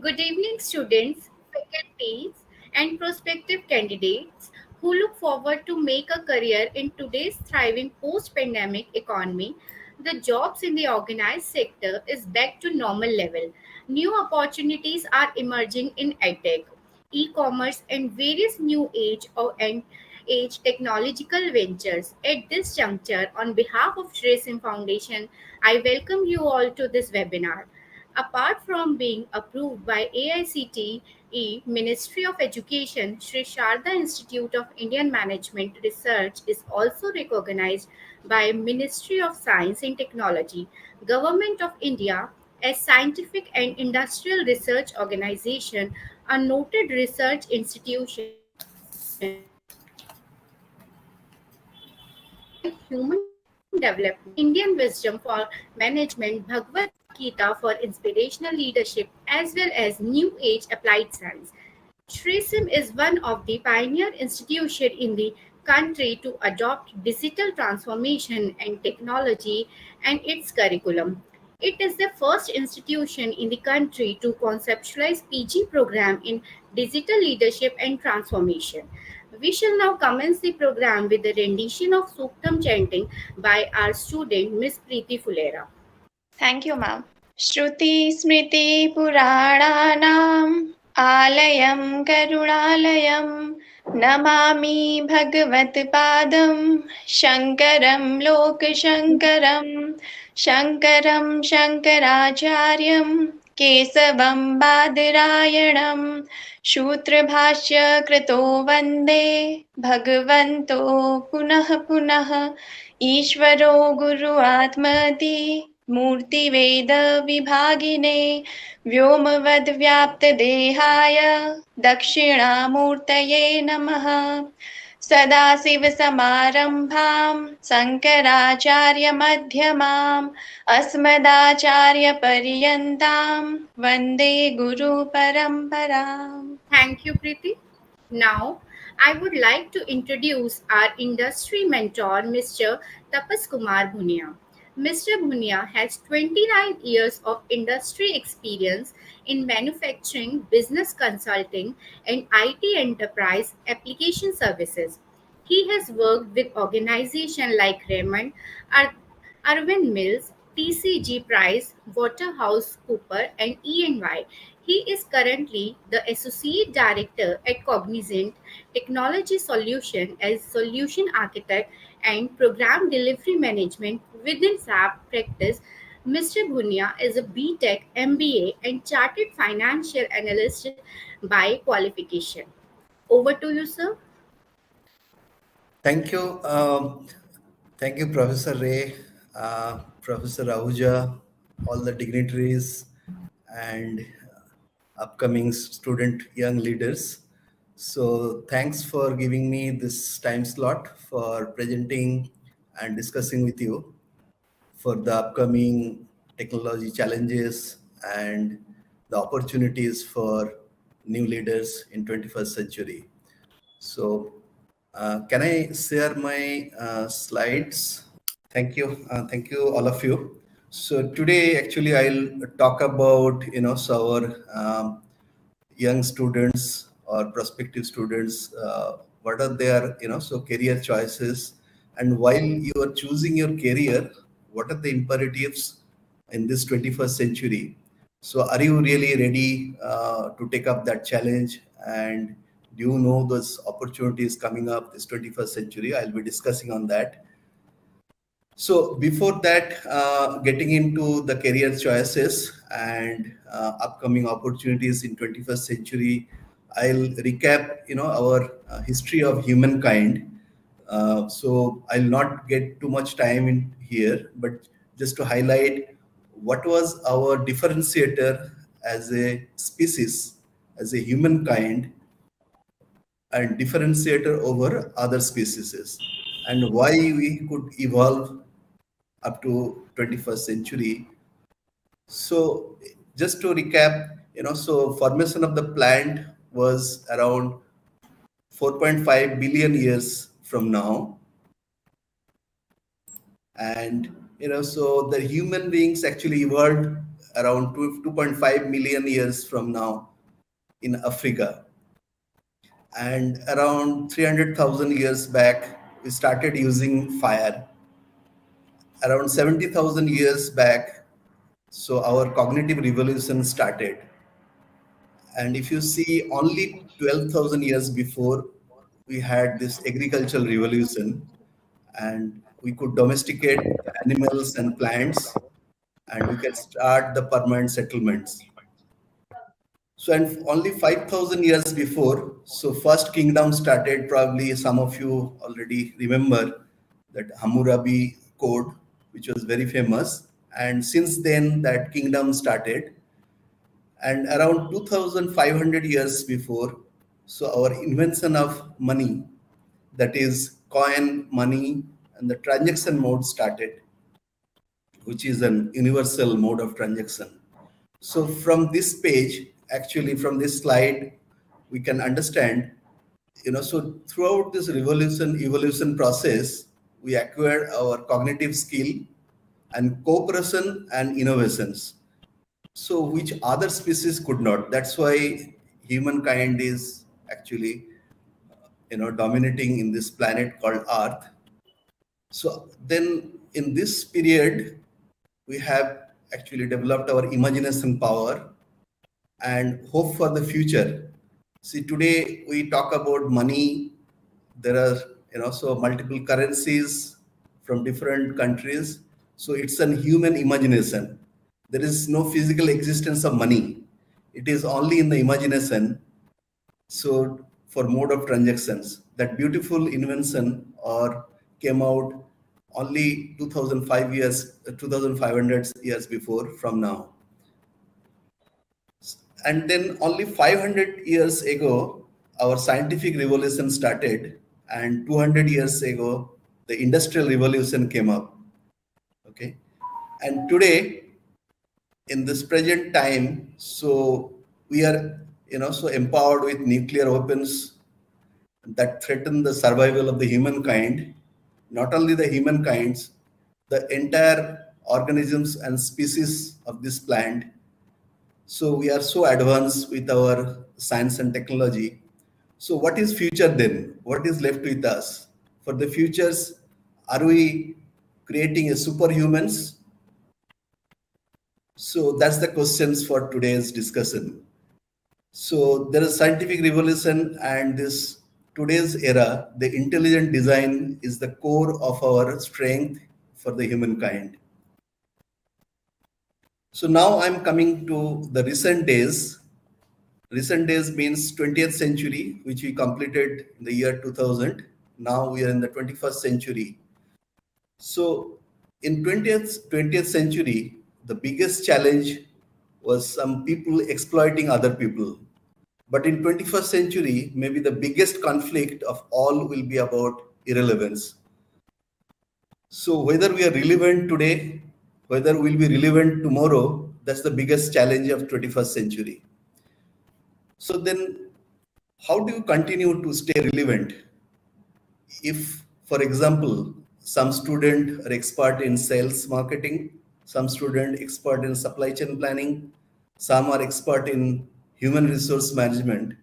Good evening, students, faculties, and prospective candidates who look forward to make a career in today's thriving post-pandemic economy. The jobs in the organized sector is back to normal level. New opportunities are emerging in edtech, e-commerce, and various new age or and age technological ventures. At this juncture, on behalf of SriSIIM Foundation, I welcome you all to this webinar. Apart from being approved by AICTE Ministry of Education, Sri Sharada Institute of Indian Management Research is also recognized by Ministry of Science and Technology, Government of India as scientific and industrial research organization, a noted research institution. Human development, Indian wisdom for management, Bhagavad Gita for inspirational leadership, as well as New Age applied science. SriSIIM is one of the pioneer institutions in the country to adopt digital transformation and technology and its curriculum. It is the first institution in the country to conceptualize PG program in digital leadership and transformation. We shall now commence the program with the rendition of Suktam chanting by our student Miss Preeti Fulera. Thank you, ma'am. श्रुतिस्मृतिपुराणानाम् आलयं करुणालयं नमामि भगवत्पादं शङ्करं लोकशङ्करं शङ्करं शङ्कराचार्यं केशवं बादरायणं सूत्रभाष्य कृतो वंदे भगवन्तो पुनः पुनः ईश्वरो गुरु आत्मति मूर्तिवेदविभागिने व्योमवद्व्याप्तदेहाय दक्षिणामूर्तये नमः सदाशिवसमारम्भां शङ्कराचार्यमध्यमाम् अस्मदाचार्यपर्यन्तां वंदे गुरुपरम्पराम् Thank you, Preeti. Now, I would like to introduce our industry mentor, Mr. Tapas Kumar Bhunia. Mr. Bhunia has 29 years of industry experience in manufacturing, business consulting, and IT enterprise application services. He has worked with organizations like Raymond, Ar- Arvind Mills, TCG Price, Waterhouse Cooper, and E&Y. He is currently the Associate Director at Cognizant Technology Solution as Solution Architect and Program Delivery Management within SAP practice. Mr. Bhunia is a BTech, MBA, and Chartered Financial Analyst by qualification. Over to you, sir. Thank you. Um, thank you, Professor Ray, uh, Professor Ahuja, all the dignitaries, and upcoming student young leaders. So thanks for giving me this time slot for presenting and discussing with you for the upcoming technology challenges and the opportunities for new leaders in 21st century. So uh, can I share my uh, slides? Thank you. Uh, thank you, all of you. So today, actually, I'll talk about, you know, so our um, young students or prospective students, uh, what are their, you know, so career choices. And while you are choosing your career, what are the imperatives in this 21st century? So are you really ready uh, to take up that challenge? And do you know those opportunities coming up this 21st century? I'll be discussing on that. So before that, uh, getting into the career choices and uh, upcoming opportunities in 21st century, I'll recap, you know, our uh, history of humankind. Uh, so I'll not get too much time in here, but just to highlight what was our differentiator as a species, as a humankind, and differentiator over other species, and why we could evolve up to 21st century. So just to recap, you know, so formation of the plant was around 4.5 billion years from now. And, you know, so the human beings actually evolved around 2.5 million years from now in Africa. And around 300,000 years back, we started using fire. Around 70,000 years back, so our cognitive revolution started. And if you see only 12,000 years before, we had this agricultural revolution and we could domesticate animals and plants and we can start the permanent settlements. So, and only 5,000 years before, so first kingdom started, probably some of you already remember that Hammurabi code, which was very famous. And since then, that kingdom started. And around 2,500 years before, so our invention of money, that is coin money, and the transaction mode started, which is an universal mode of transaction. So from this page, actually from this slide, we can understand, you know, so throughout this revolution, evolution process, we acquired our cognitive skill and cooperation and innovations. So which other species could not. That's why humankind is actually, you know, dominating in this planet called Earth. So then in this period, we have actually developed our imagination power and hope for the future. See, today we talk about money. There are, you know, so multiple currencies from different countries. So it's an human imagination. There is no physical existence of money. It is only in the imagination. So for mode of transactions, that beautiful invention or came out only 2005 years, 2500 years before from now and then only 500 years ago our scientific revolution started and 200 years ago the industrial revolution came up okay and today in this present time so we are you know so empowered with nuclear weapons that threaten the survival of the humankind not only the humankinds the entire organisms and species of this plant so we are so advanced with our science and technology. So what is future then? What is left with us? For the futures, are we creating a superhumans? So that's the questions for today's discussion. So there is scientific revolution and this today's era, the intelligent design is the core of our strength for the humankind. So now I'm coming to the recent days. Recent days means 20th century, which we completed in the year 2000. Now we are in the 21st century. So in 20th, 20th century, the biggest challenge was some people exploiting other people. But in 21st century, maybe the biggest conflict of all will be about irrelevance. So whether we are relevant today whether we'll be relevant tomorrow, that's the biggest challenge of 21st century. So then how do you continue to stay relevant? If, for example, some student are expert in sales marketing, some student expert in supply chain planning, some are expert in human resource management.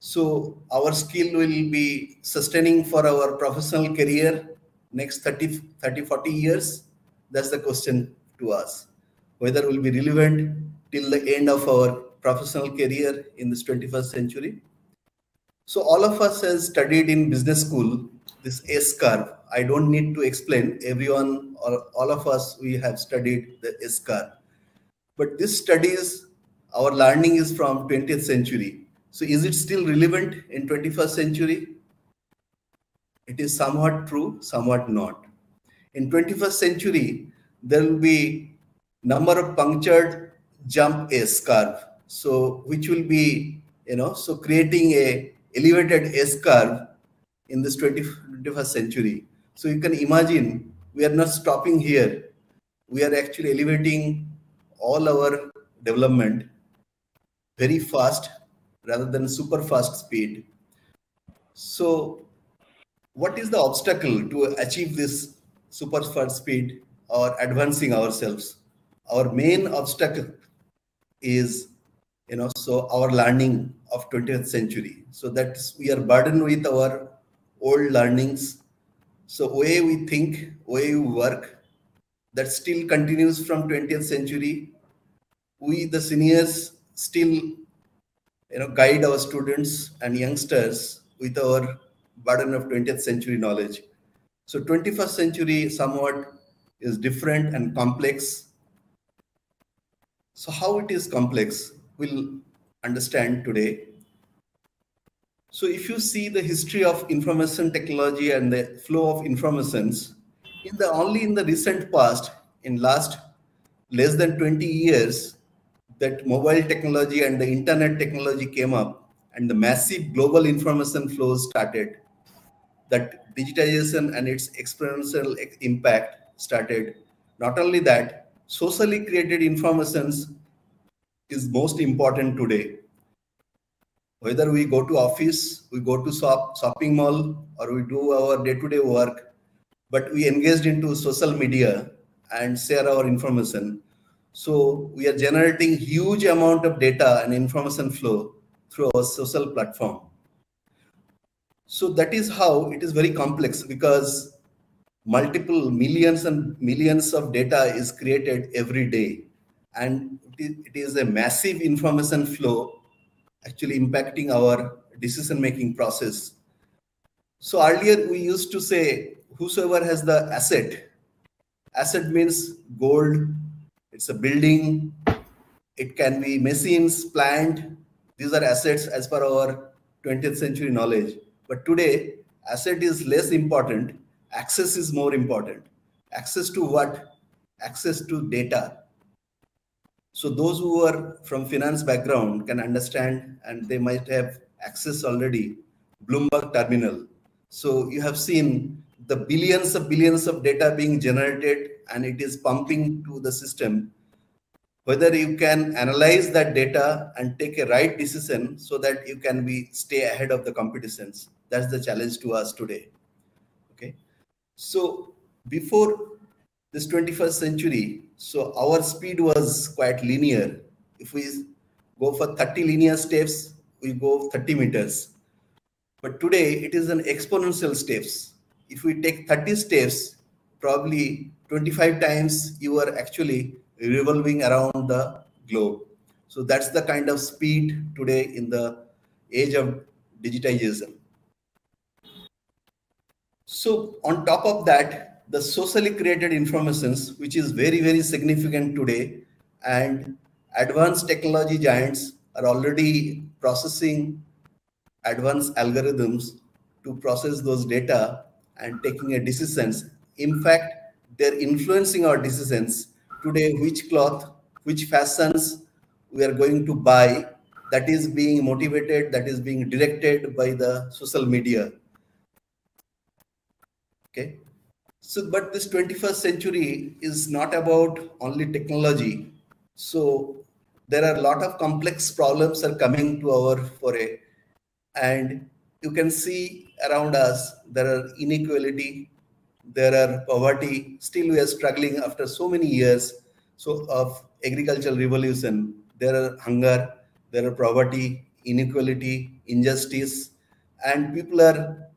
So our skill will be sustaining for our professional career next 30, 30 40 years that's the question to us. Whether we'll be relevant till the end of our professional career in this 21st century. So all of us has studied in business school this S curve. I don't need to explain. Everyone, or all of us, we have studied the S curve. But this studies, our learning is from 20th century. So is it still relevant in 21st century? It is somewhat true, somewhat not in 21st century there will be number of punctured jump s curve so which will be you know so creating a elevated s curve in this 21st century. So you can imagine we are not stopping here. We are actually elevating all our development very fast rather than super fast speed. So what is the obstacle to achieve this super fast speed or advancing ourselves. our main obstacle is you know so our learning of 20th century. So that we are burdened with our old learnings. So way we think way we work that still continues from 20th century. We the seniors still you know guide our students and youngsters with our burden of 20th century knowledge. So 21st century somewhat is different and complex. So how it is complex we'll understand today so if you see the history of information technology and the flow of informations in the only in the recent past in last less than 20 years that mobile technology and the internet technology came up and the massive global information flows started that digitization and its exponential impact started. Not only that socially created informations is most important today whether we go to office we go to shop shopping mall or we do our day-to-day work but we engaged into social media and share our information. So we are generating huge amount of data and information flow through our social platform. So that is how it is very complex because multiple millions and millions of data is created every day. And it is a massive information flow actually impacting our decision making process. So earlier we used to say whosoever has the asset asset means gold it's a building it can be machines plant these are assets as per our 20th century knowledge. But today asset is less important access is more important. Access to what? Access to data so those who are from finance background can understand and they might have access already bloomberg terminal. So you have seen the billions of billions of data being generated and it is pumping to the system. Whether you can analyze that data and take a right decision so that you can be stay ahead of the competitions. That's the challenge to us today. Okay? So before this 21st century so our speed was quite linear if we go for 30 linear steps we go 30 meters but today it is an exponential steps if we take 30 steps, probably 25 times you are actually revolving around the globe. So that's the kind of speed today in the age of digitization. So on top of that, the socially created informations, which is very, very significant today, and advanced technology giants are already processing advanced algorithms to process those data and taking a decisions. In fact, they're influencing our decisions today. Which cloth, which fashions we are going to buy, that is being motivated, that is being directed by the social media. Okay. So, but this 21st century is not about only technology. So there are a lot of complex problems are coming to our foray. And you can see around us there are inequality there are poverty. Still we are struggling after so many years so of agricultural revolution. There are hunger there are poverty inequality injustice. And people are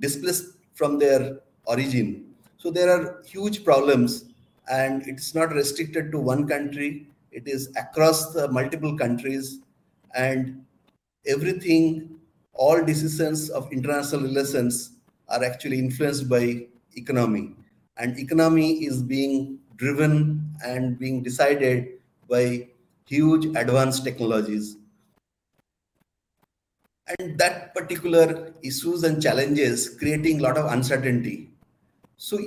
displaced from their origin so there are huge problems and it's not restricted to one country. It is across the multiple countries and everything all decisions of international relations are actually influenced by economy. And economy is being driven and being decided by huge advanced technologies. And that particular issues and challenges creating a lot of uncertainty so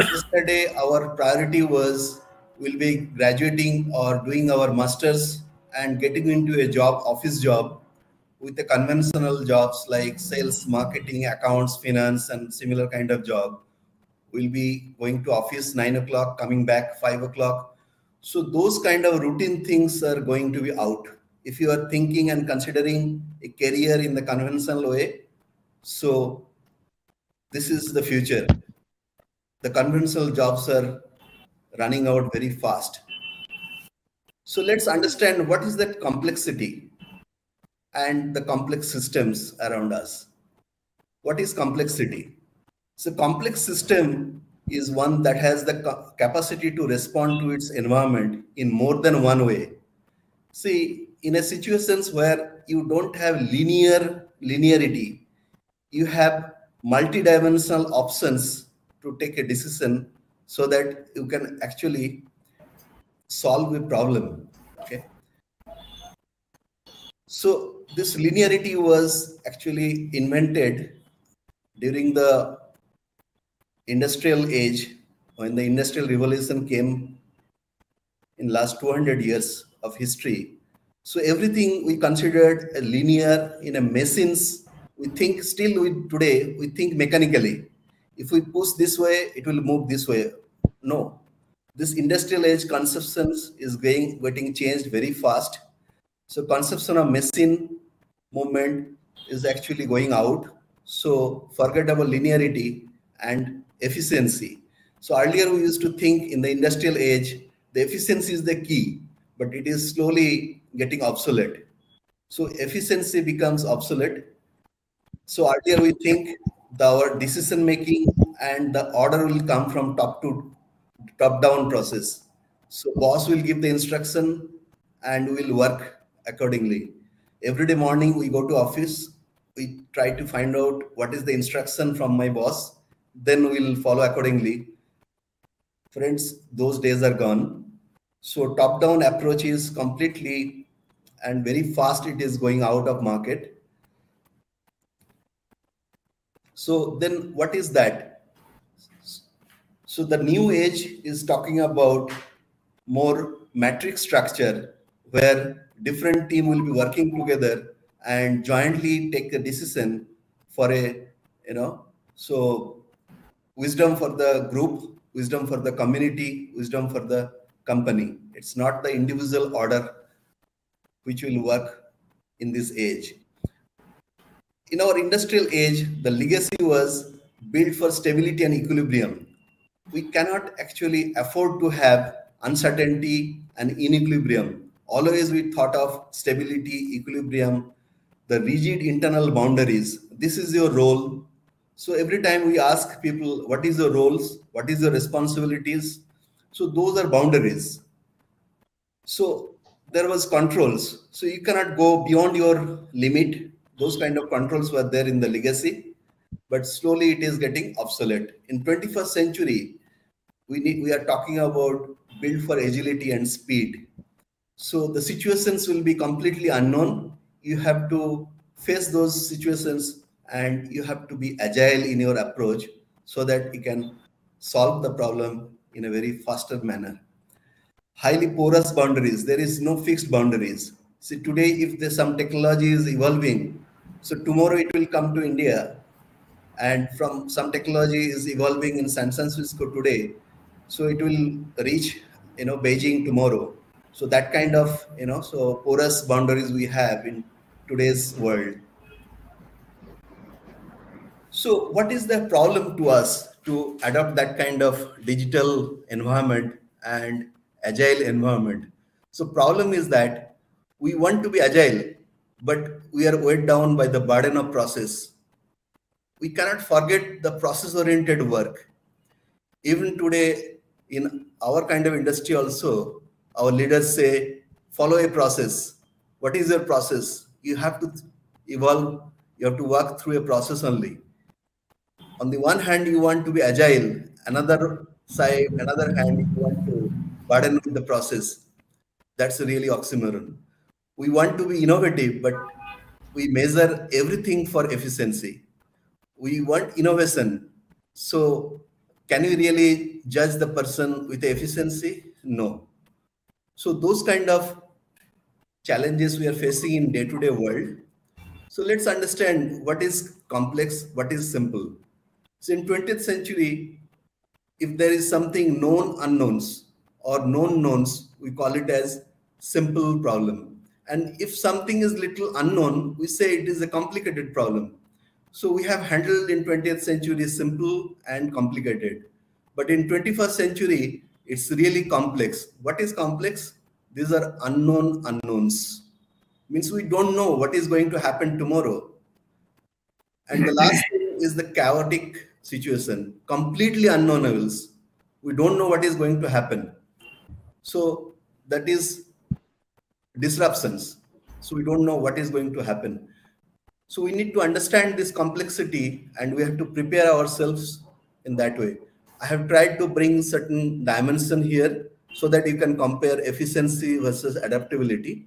yesterday our priority was we'll be graduating or doing our masters and getting into a job office job with the conventional jobs like sales, marketing, accounts, finance, and similar kind of job. We'll be going to office nine o'clock, coming back five o'clock. So those kind of routine things are going to be out. If you are thinking and considering a career in the conventional way, so this is the future. The conventional jobs are running out very fast. So let's understand what is that complexity and the complex systems around us. What is complexity? So complex system is one that has the capacity to respond to its environment in more than one way. See, in a situations where you don't have linear linearity, you have multidimensional options to take a decision so that you can actually solve a problem. Okay. So this linearity was actually invented during the industrial age when the industrial revolution came in last 200 years of history so everything we considered a linear in a machines we think still we today we think mechanically if we push this way it will move this way no this industrial age conceptions is getting, getting changed very fast so conception of machine movement is actually going out so forget about linearity and efficiency. So earlier we used to think in the industrial age, the efficiency is the key, but it is slowly getting obsolete. So efficiency becomes obsolete. So earlier we think the, our decision making and the order will come from top to top down process. So boss will give the instruction and we will work accordingly. Every day morning we go to office, we try to find out what is the instruction from my boss then we'll follow accordingly. Friends, those days are gone. So top-down approach is completely and very fast it is going out of market. So then what is that? So the new age is talking about more matrix structure where different team will be working together and jointly take a decision for a, you know, so wisdom for the group, wisdom for the community, wisdom for the company. It's not the individual order which will work in this age. In our industrial age, the legacy was built for stability and equilibrium. We cannot actually afford to have uncertainty and inequilibrium. Always we thought of stability, equilibrium, the rigid internal boundaries. This is your role so every time we ask people, what is your roles? What is your responsibilities? So those are boundaries. So there was controls. So you cannot go beyond your limit. Those kind of controls were there in the legacy, but slowly it is getting obsolete. In 21st century, we need we are talking about build for agility and speed. So the situations will be completely unknown. You have to face those situations and you have to be agile in your approach so that you can solve the problem in a very faster manner highly porous boundaries there is no fixed boundaries see today if there's some technology is evolving so tomorrow it will come to india. And from some technology is evolving in san francisco today. So it will reach you know beijing tomorrow. So that kind of you know so porous boundaries we have in today's world. So what is the problem to us to adopt that kind of digital environment and agile environment? So problem is that we want to be agile, but we are weighed down by the burden of process. We cannot forget the process oriented work. Even today in our kind of industry also, our leaders say, follow a process. What is your process? You have to evolve, you have to work through a process only on the one hand you want to be agile another side another hand you want to burden with the process that's really oxymoron we want to be innovative but we measure everything for efficiency. We want innovation. So can we really judge the person with efficiency? No. So those kind of challenges we are facing in day to day world. So let's understand what is complex what is simple. So in 20th century, if there is something known unknowns or known knowns, we call it as simple problem. And if something is little unknown, we say it is a complicated problem. So we have handled in 20th century simple and complicated. But in 21st century, it's really complex. What is complex? These are unknown unknowns. Means we don't know what is going to happen tomorrow. And the last thing is the chaotic situation, completely unknownables. We don't know what is going to happen. So that is disruptions. So we don't know what is going to happen. So we need to understand this complexity and we have to prepare ourselves in that way. I have tried to bring certain dimension here so that you can compare efficiency versus adaptability.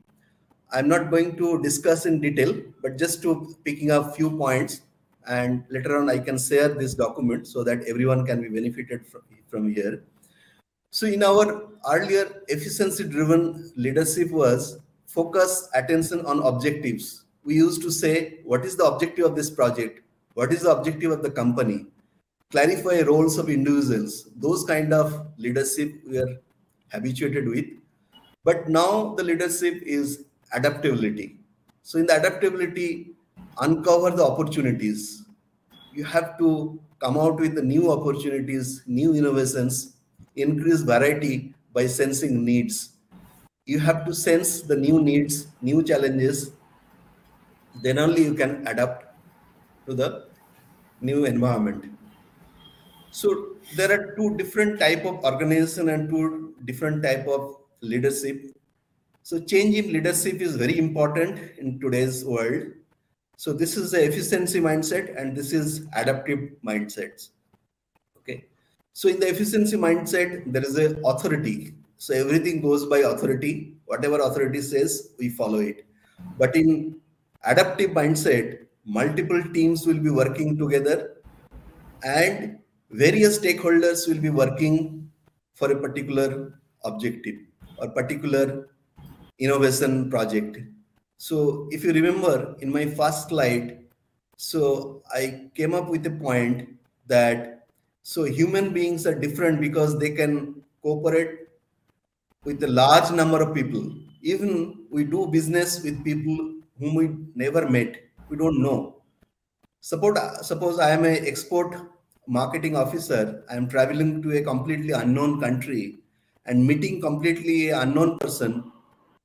I'm not going to discuss in detail, but just to picking up few points and later on I can share this document so that everyone can be benefited from, from here. So in our earlier efficiency driven leadership was focus attention on objectives. We used to say, what is the objective of this project? What is the objective of the company? Clarify roles of individuals. Those kind of leadership we are habituated with. But now the leadership is adaptability. So in the adaptability, uncover the opportunities. You have to come out with the new opportunities, new innovations, increase variety by sensing needs. You have to sense the new needs, new challenges. Then only you can adapt to the new environment. So there are two different type of organization and two different type of leadership. So change in leadership is very important in today's world so this is the efficiency mindset and this is adaptive mindsets. So in the efficiency mindset, there is a authority. So everything goes by authority. Whatever authority says, we follow it. But in adaptive mindset, multiple teams will be working together and various stakeholders will be working for a particular objective or particular innovation project so if you remember in my first slide, so I came up with a point that so human beings are different because they can cooperate with a large number of people. Even we do business with people whom we never met, we don't know. Suppose, suppose I am an export marketing officer, I am traveling to a completely unknown country and meeting completely unknown person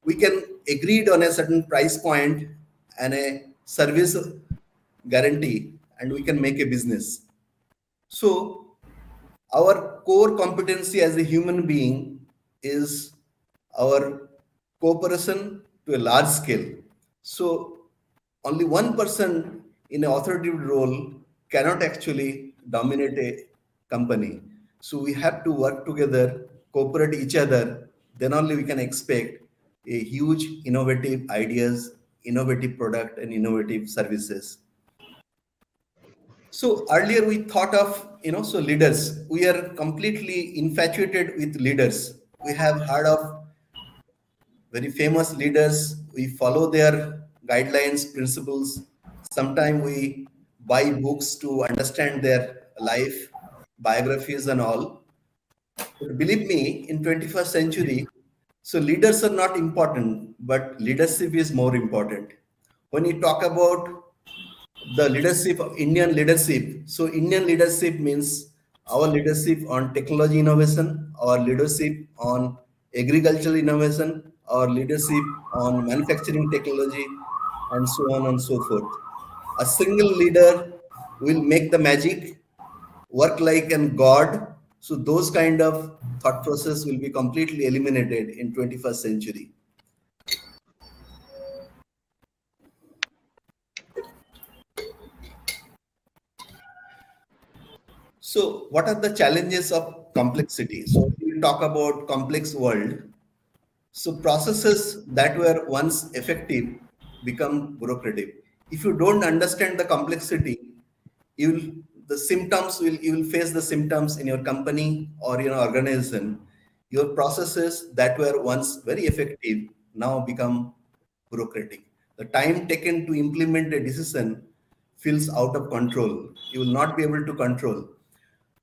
we can agreed on a certain price point and a service guarantee and we can make a business so our core competency as a human being is our cooperation to a large scale. So only one person in an authoritative role cannot actually dominate a company. So we have to work together cooperate each other. Then only we can expect a huge innovative ideas, innovative product and innovative services. So earlier we thought of, you know, so leaders, we are completely infatuated with leaders. We have heard of very famous leaders. We follow their guidelines, principles. Sometimes we buy books to understand their life, biographies and all. But believe me, in 21st century, so leaders are not important, but leadership is more important. When you talk about the leadership of Indian leadership, so Indian leadership means our leadership on technology innovation, our leadership on agricultural innovation, our leadership on manufacturing technology, and so on and so forth. A single leader will make the magic, work like a god, so those kind of thought process will be completely eliminated in 21st century. So what are the challenges of complexity? So we talk about complex world. So processes that were once effective become bureaucratic. If you don't understand the complexity, you will the symptoms will you will face the symptoms in your company or in your organization your processes that were once very effective now become bureaucratic the time taken to implement a decision feels out of control you will not be able to control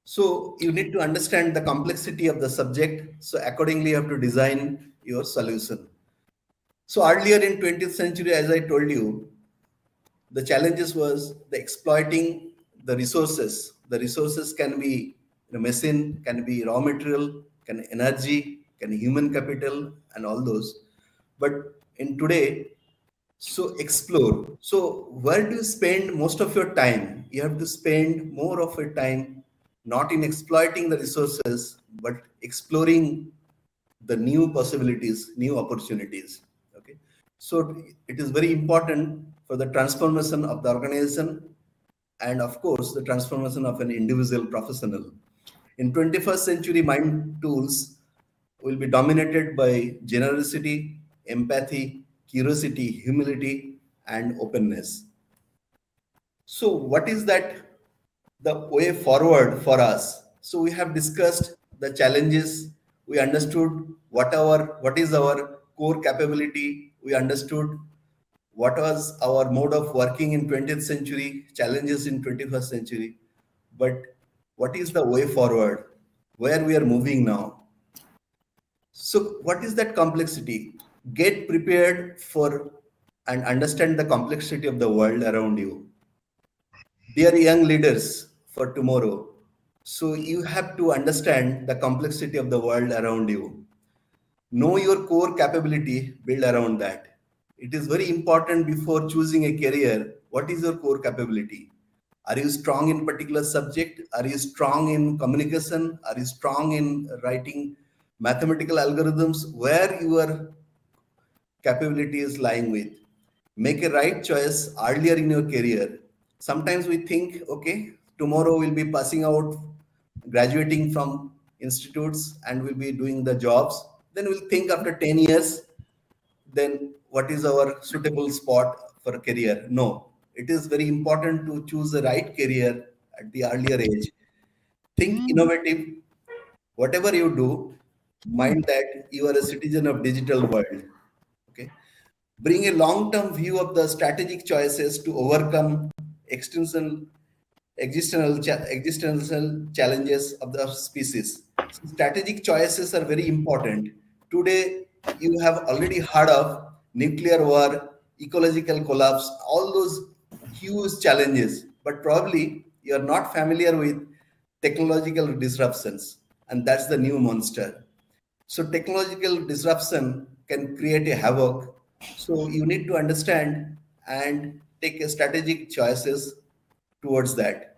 so you need to understand the complexity of the subject so accordingly you have to design your solution so earlier in 20th century as i told you the challenges was the exploiting the resources. The resources can be the machine, can be raw material, can energy, can human capital, and all those. But in today, so explore. So where do you spend most of your time? You have to spend more of your time not in exploiting the resources, but exploring the new possibilities, new opportunities. Okay. So it is very important for the transformation of the organization and of course the transformation of an individual professional. In 21st century mind tools will be dominated by generosity, empathy, curiosity, humility, and openness. So what is that the way forward for us? So we have discussed the challenges, we understood what our what is our core capability, we understood what was our mode of working in 20th century, challenges in 21st century, but what is the way forward, where we are moving now. So what is that complexity? Get prepared for and understand the complexity of the world around you. Dear young leaders for tomorrow, so you have to understand the complexity of the world around you. Know your core capability, build around that. It is very important before choosing a career what is your core capability? Are you strong in particular subject? Are you strong in communication? Are you strong in writing mathematical algorithms? Where your capability is lying with? Make a right choice earlier in your career. Sometimes we think okay tomorrow we'll be passing out graduating from institutes and we'll be doing the jobs then we'll think after 10 years then what is our suitable spot for a career. No, it is very important to choose the right career at the earlier age. Think hmm. innovative. Whatever you do, mind that you are a citizen of digital world. Okay. Bring a long-term view of the strategic choices to overcome extension existential existential challenges of the species. So strategic choices are very important. Today, you have already heard of nuclear war, ecological collapse, all those huge challenges. But probably you're not familiar with technological disruptions, and that's the new monster. So technological disruption can create a havoc. So you need to understand and take a strategic choices towards that.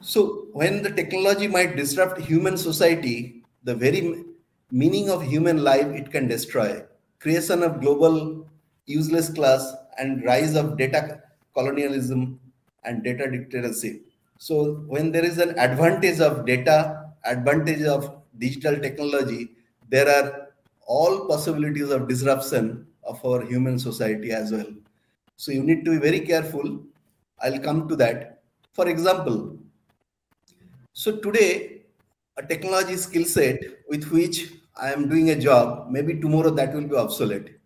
So when the technology might disrupt human society, the very meaning of human life it can destroy creation of global useless class and rise of data colonialism and data dictatorship. So when there is an advantage of data, advantage of digital technology, there are all possibilities of disruption of our human society as well. So you need to be very careful. I'll come to that. For example, so today a technology skill set with which I am doing a job, maybe tomorrow that will be obsolete.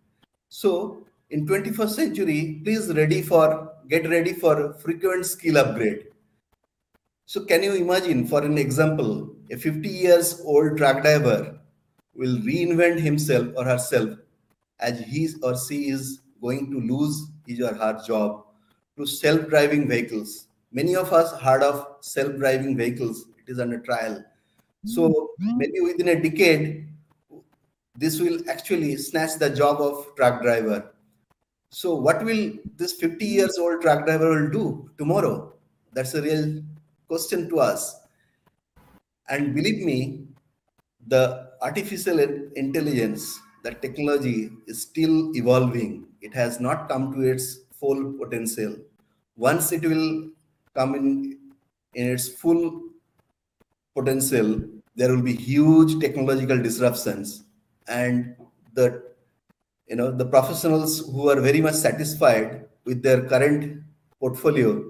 So in 21st century, please ready for get ready for frequent skill upgrade. So can you imagine, for an example, a 50 years old truck driver will reinvent himself or herself as he or she is going to lose his or her job to self-driving vehicles. Many of us heard of self-driving vehicles. It is under trial. So mm-hmm. maybe within a decade, this will actually snatch the job of truck driver. So what will this 50 years old truck driver will do tomorrow? That's a real question to us. And believe me, the artificial intelligence, the technology is still evolving. It has not come to its full potential. Once it will come in, in its full potential, there will be huge technological disruptions. And the you know the professionals who are very much satisfied with their current portfolio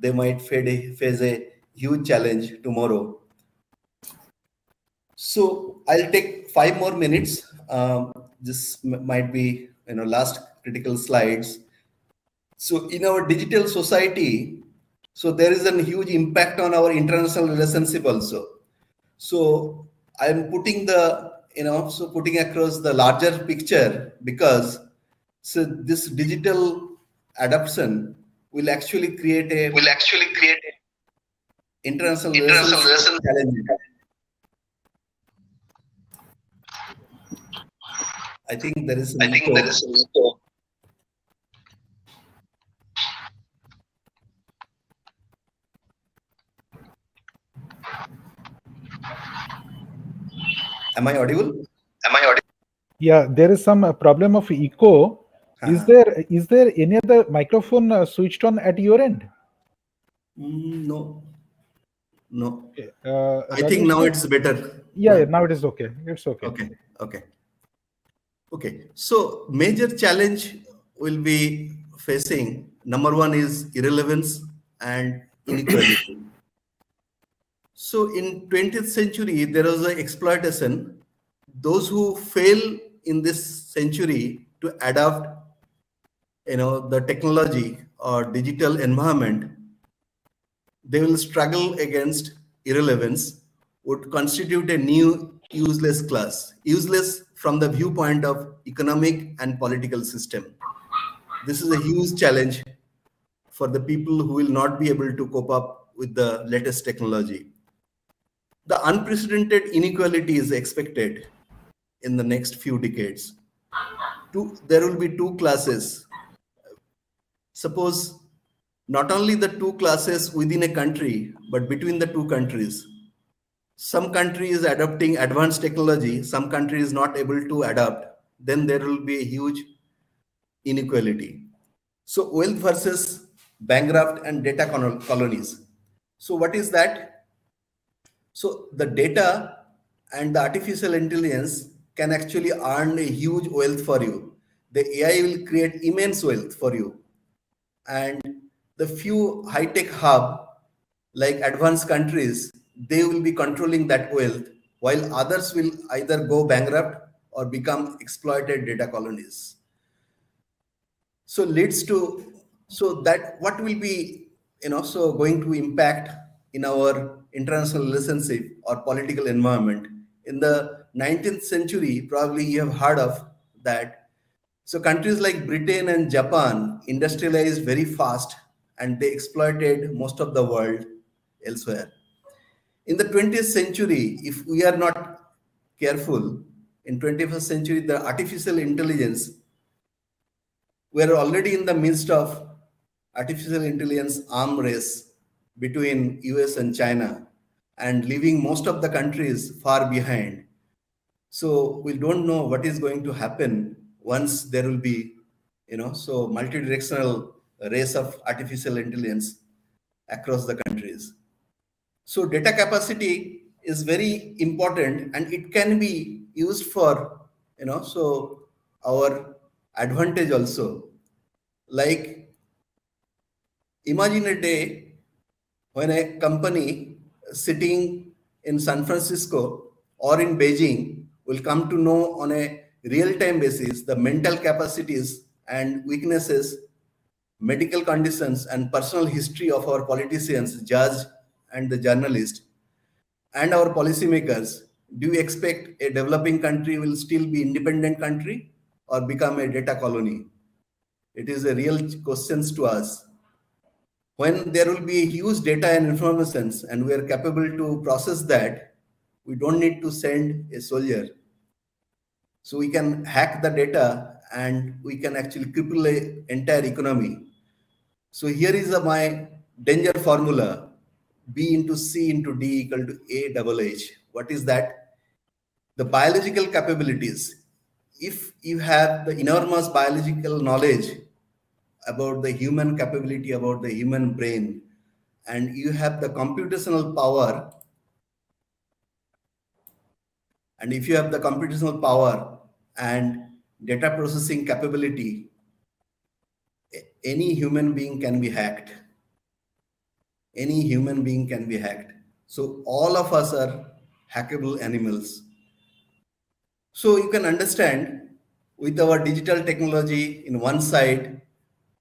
they might face a huge challenge tomorrow. So i'll take five more minutes. Um, this might be you know last critical slides so in our digital society, so there is a huge impact on our international relationship also. So I am putting the you know so putting across the larger picture because so this digital adoption will actually create a will actually create a international, international relationship challenge. I think there is. I think there is. A Am I audible? Am I audible? Yeah, there is some uh, problem of echo. Is Uh-huh. there is there any other microphone uh, switched on at your end? Mm, no. No. Okay. Uh, I think Rajesh, now it's better. yeah, yeah, now it is okay. It's okay. Okay. Okay. Okay. So major challenge will be facing number one is irrelevance and inequality. So in 20th century there was an exploitation. Those who fail in this century to adapt, you know, the technology or digital environment, they will struggle against irrelevance would constitute a new useless class, useless from the viewpoint of economic and political system. This is a huge challenge for the people who will not be able to cope up with the latest technology. The unprecedented inequality is expected in the next few decades. Two, there will be two classes. Suppose not only the two classes within a country, but between the two countries some country is adopting advanced technology some country is not able to adapt then there will be a huge inequality so wealth versus bankrupt and data colonies so what is that so the data and the artificial intelligence can actually earn a huge wealth for you. The ai will create immense wealth for you. And the few high tech hub like advanced countries they will be controlling that wealth while others will either go bankrupt or become exploited data colonies. So leads to so that what will be you know so going to impact in our international relationship or political environment. In the 19th century probably you have heard of that. So countries like britain and japan industrialized very fast and they exploited most of the world elsewhere. In the 20th century if we are not careful in 21st century the artificial intelligence we are already in the midst of artificial intelligence arm race between us and china and leaving most of the countries far behind so we don't know what is going to happen once there will be you know so multi-directional race of artificial intelligence across the countries so data capacity is very important and it can be used for, you know, so our advantage also. Like imagine a day when a company sitting in San Francisco or in Beijing will come to know on a real-time basis the mental capacities and weaknesses, medical conditions and personal history of our politicians, judge and the journalist and our policymakers do you expect a developing country will still be independent country or become a data colony? It is a real questions to us when there will be huge data and informations and we are capable to process that we don't need to send a soldier so we can hack the data and we can actually cripple a entire economy so here is a, my danger formula B into C into D equal to A double H. What is that? The biological capabilities. If you have the enormous biological knowledge about the human capability, about the human brain, and you have the computational power, and if you have the computational power and data processing capability, any human being can be hacked any human being can be hacked. So all of us are hackable animals. So you can understand with our digital technology in one side,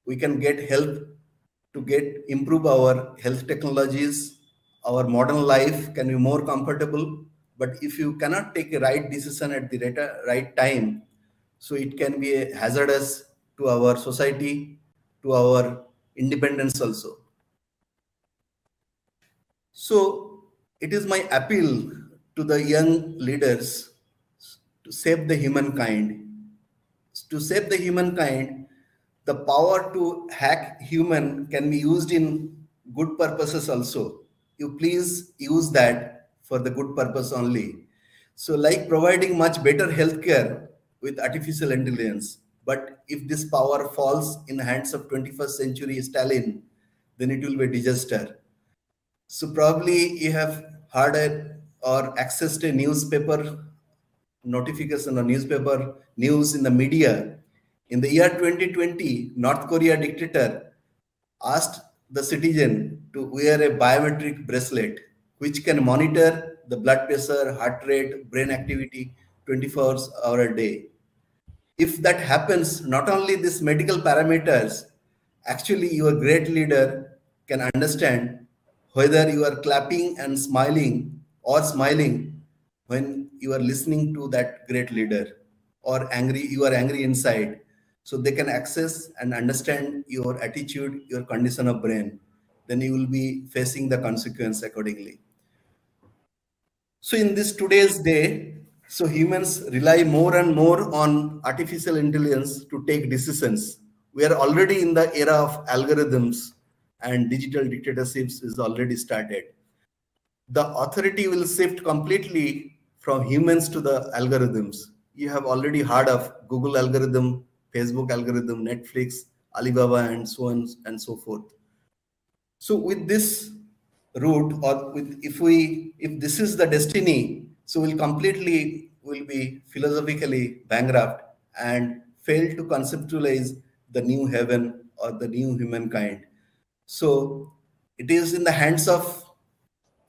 we can get help to get improve our health technologies. Our modern life can be more comfortable. But if you cannot take a right decision at the right, time, so it can be hazardous to our society, to our independence also. So it is my appeal to the young leaders to save the humankind to save the humankind, the power to hack human can be used in good purposes also. You please use that for the good purpose only. So, like providing much better healthcare with artificial intelligence. But if this power falls in the hands of 21st century Stalin, then it will be a disaster. So probably you have heard it or accessed a newspaper notification or newspaper news in the media. In the year 2020, North Korea dictator asked the citizen to wear a biometric bracelet which can monitor the blood pressure, heart rate, brain activity 24 hours a day. If that happens, not only these medical parameters, actually your great leader can understand whether you are clapping and smiling or smiling when you are listening to that great leader or angry you are angry inside so they can access and understand your attitude your condition of brain. Then you will be facing the consequence accordingly. So in this today's day so humans rely more and more on artificial intelligence to take decisions. We are already in the era of algorithms and digital dictatorships is already started. The authority will shift completely from humans to the algorithms. You have already heard of google algorithm facebook algorithm netflix alibaba and so on and so forth. So with this route or with if we if this is the destiny so we'll completely will be philosophically bankrupt and fail to conceptualize the new heaven or the new humankind. So it is in the hands of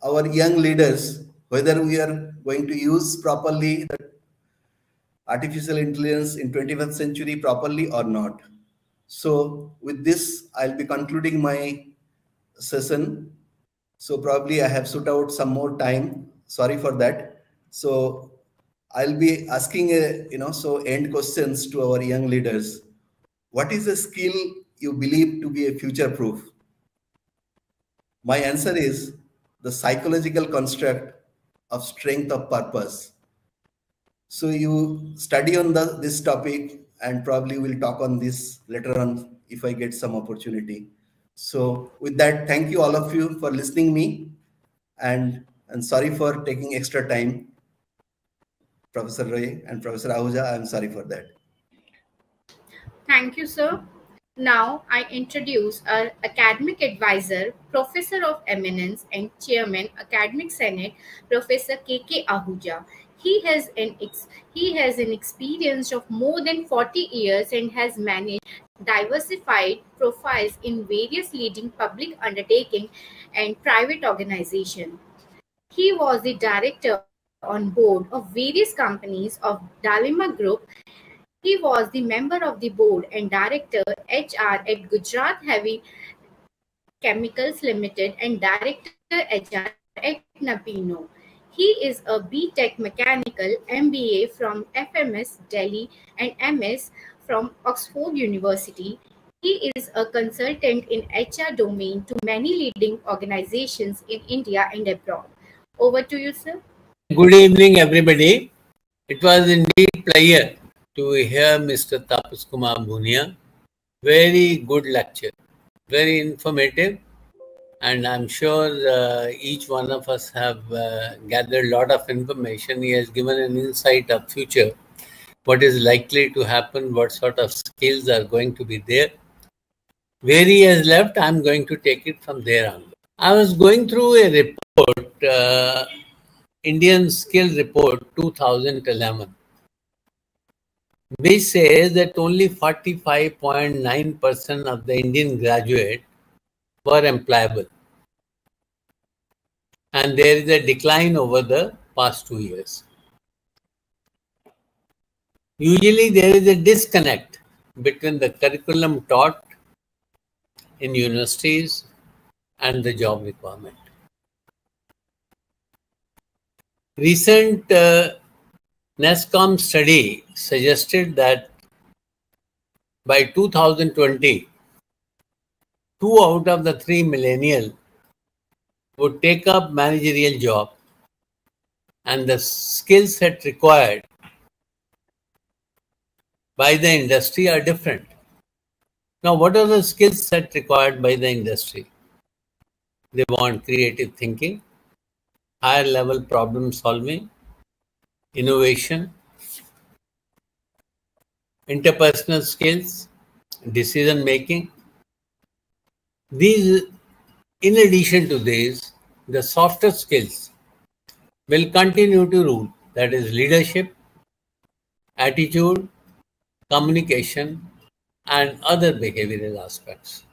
our young leaders whether we are going to use properly the artificial intelligence in 21st century properly or not? So with this i'll be concluding my session. So probably i have put out some more time. Sorry for that. So i'll be asking a you know so end questions to our young leaders. What is a skill you believe to be a future proof my answer is the psychological construct of strength of purpose so you study on the, this topic and probably we'll talk on this later on if i get some opportunity so with that, thank you all of you for listening me and, and sorry for taking extra time. Professor Ray and Professor Ahuja, I'm sorry for that. Thank you, sir. Now I introduce our academic advisor, Professor of Eminence and Chairman, Academic Senate, Professor K.K. Ahuja. He has an ex- he has an experience of more than 40 years and has managed diversified profiles in various leading public undertaking and private organizations. He was the director on board of various companies of Dalmia Group. He was the member of the board and director HR at Gujarat Heavy Chemicals Limited and director HR at Napino. He is a BTech Mechanical MBA from FMS Delhi and MS from Oxford University. He is a consultant in HR domain to many leading organizations in India and abroad. Over to you, sir. Good evening, everybody. It was indeed pleasure to hear Mr. Tapas Kumar Bhunia. Very good lecture, very informative, and I'm sure uh, each one of us have uh, gathered a lot of information. He has given an insight of future what is likely to happen, what sort of skills are going to be there. Where he has left, I'm going to take it from there on. I was going through a report, uh, Indian Skill Report 2011, which says that only 45.9% of the Indian graduate were employable. And there is a decline over the past two years. Usually there is a disconnect between the curriculum taught in universities and the job requirement. Recent uh, NASSCOM study suggested that by 2020, two out of the three millennial would take up managerial job and the skill set required by the industry are different. Now, what are the skill set required by the industry? They want creative thinking, higher level problem solving, innovation, interpersonal skills, decision making. These, in addition to these, the softer skills will continue to rule. That is leadership, attitude, communication, and other behavioral aspects.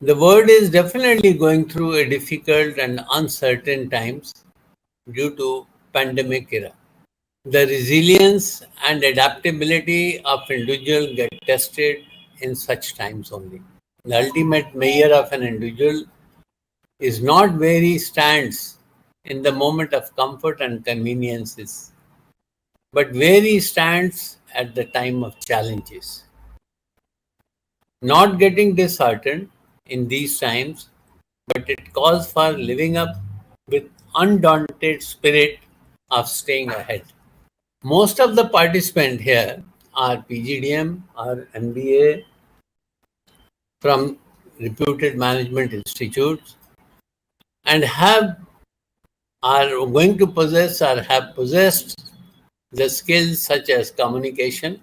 The world is definitely going through a difficult and uncertain times due to pandemic era. The resilience and adaptability of individual get tested in such times only. The ultimate measure of an individual is not where he stands in the moment of comfort and conveniences, but where he stands at the time of challenges. Not getting disheartened in these times, but it calls for living up with undaunted spirit of staying ahead. Most of the participants here are PGDM or MBA from reputed management institutes and have are going to possess or have possessed the skills such as communication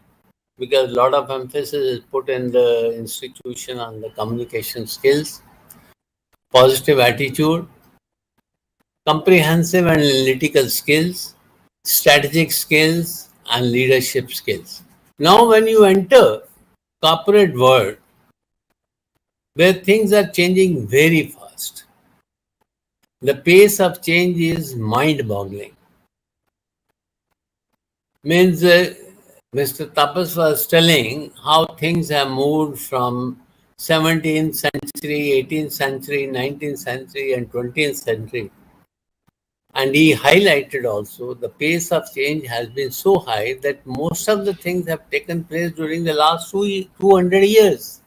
because a lot of emphasis is put in the institution on the communication skills positive attitude comprehensive and analytical skills strategic skills and leadership skills. Now when you enter corporate world where things are changing very fast the pace of change is mind boggling. Means uh, Mr. Tapas was telling how things have moved from 17th century, 18th century, 19th century, and 20th century. And he highlighted also the pace of change has been so high that most of the things have taken place during the last two, 200 years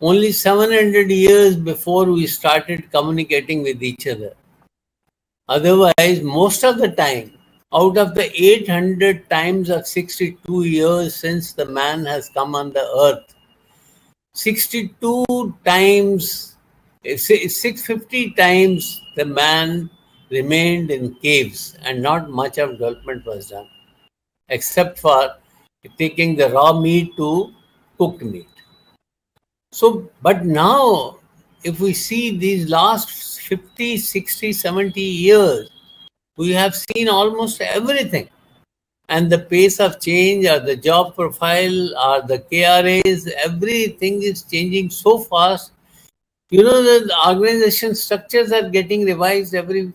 only 700 years before we started communicating with each other. Otherwise, most of the time, out of the 800 times of 62 years since the man has come on the earth, 62 times, 650 times the man remained in caves and not much of development was done, except for taking the raw meat to cooked meat. So, but now, if we see these last 50, 60, 70 years, we have seen almost everything. And the pace of change or the job profile or the KRAs, everything is changing so fast. You know, the organization structures are getting revised every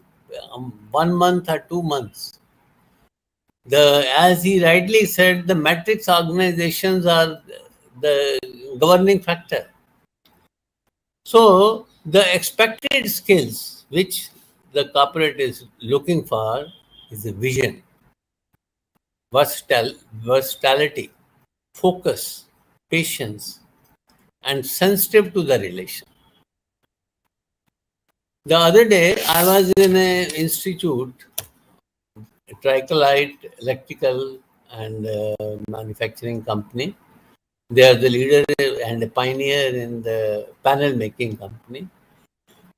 um, one month or two months. The, as he rightly said, the matrix organizations are the governing factor. So the expected skills which the corporate is looking for is a vision, versatility, focus, patience, and sensitive to the relation. The other day, I was in an institute, Tricolite Electrical and uh, Manufacturing Company, they are the leader and the pioneer in the panel making company.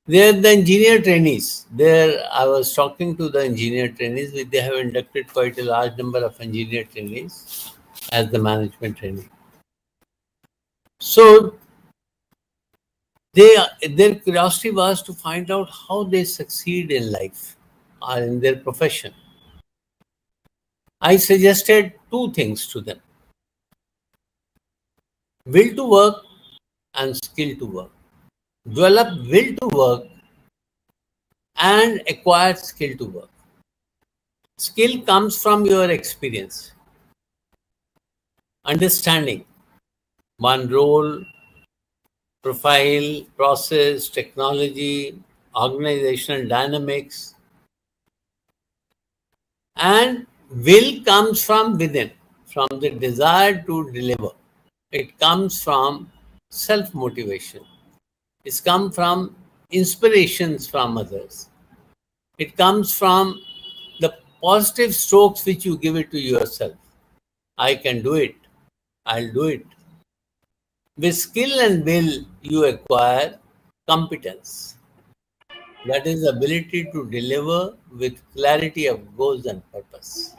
They are the engineer trainees. There, I was talking to the engineer trainees. They have inducted quite a large number of engineer trainees as the management trainee. So, they, their curiosity was to find out how they succeed in life or in their profession. I suggested two things to them will to work and skill to work. Develop will to work and acquire skill to work. Skill comes from your experience, understanding one role, profile, process, technology, organizational dynamics, and will comes from within, from the desire to deliver. It comes from self motivation. It's come from inspirations from others. It comes from the positive strokes which you give it to yourself. I can do it. I'll do it. With skill and will, you acquire competence. That is ability to deliver with clarity of goals and purpose.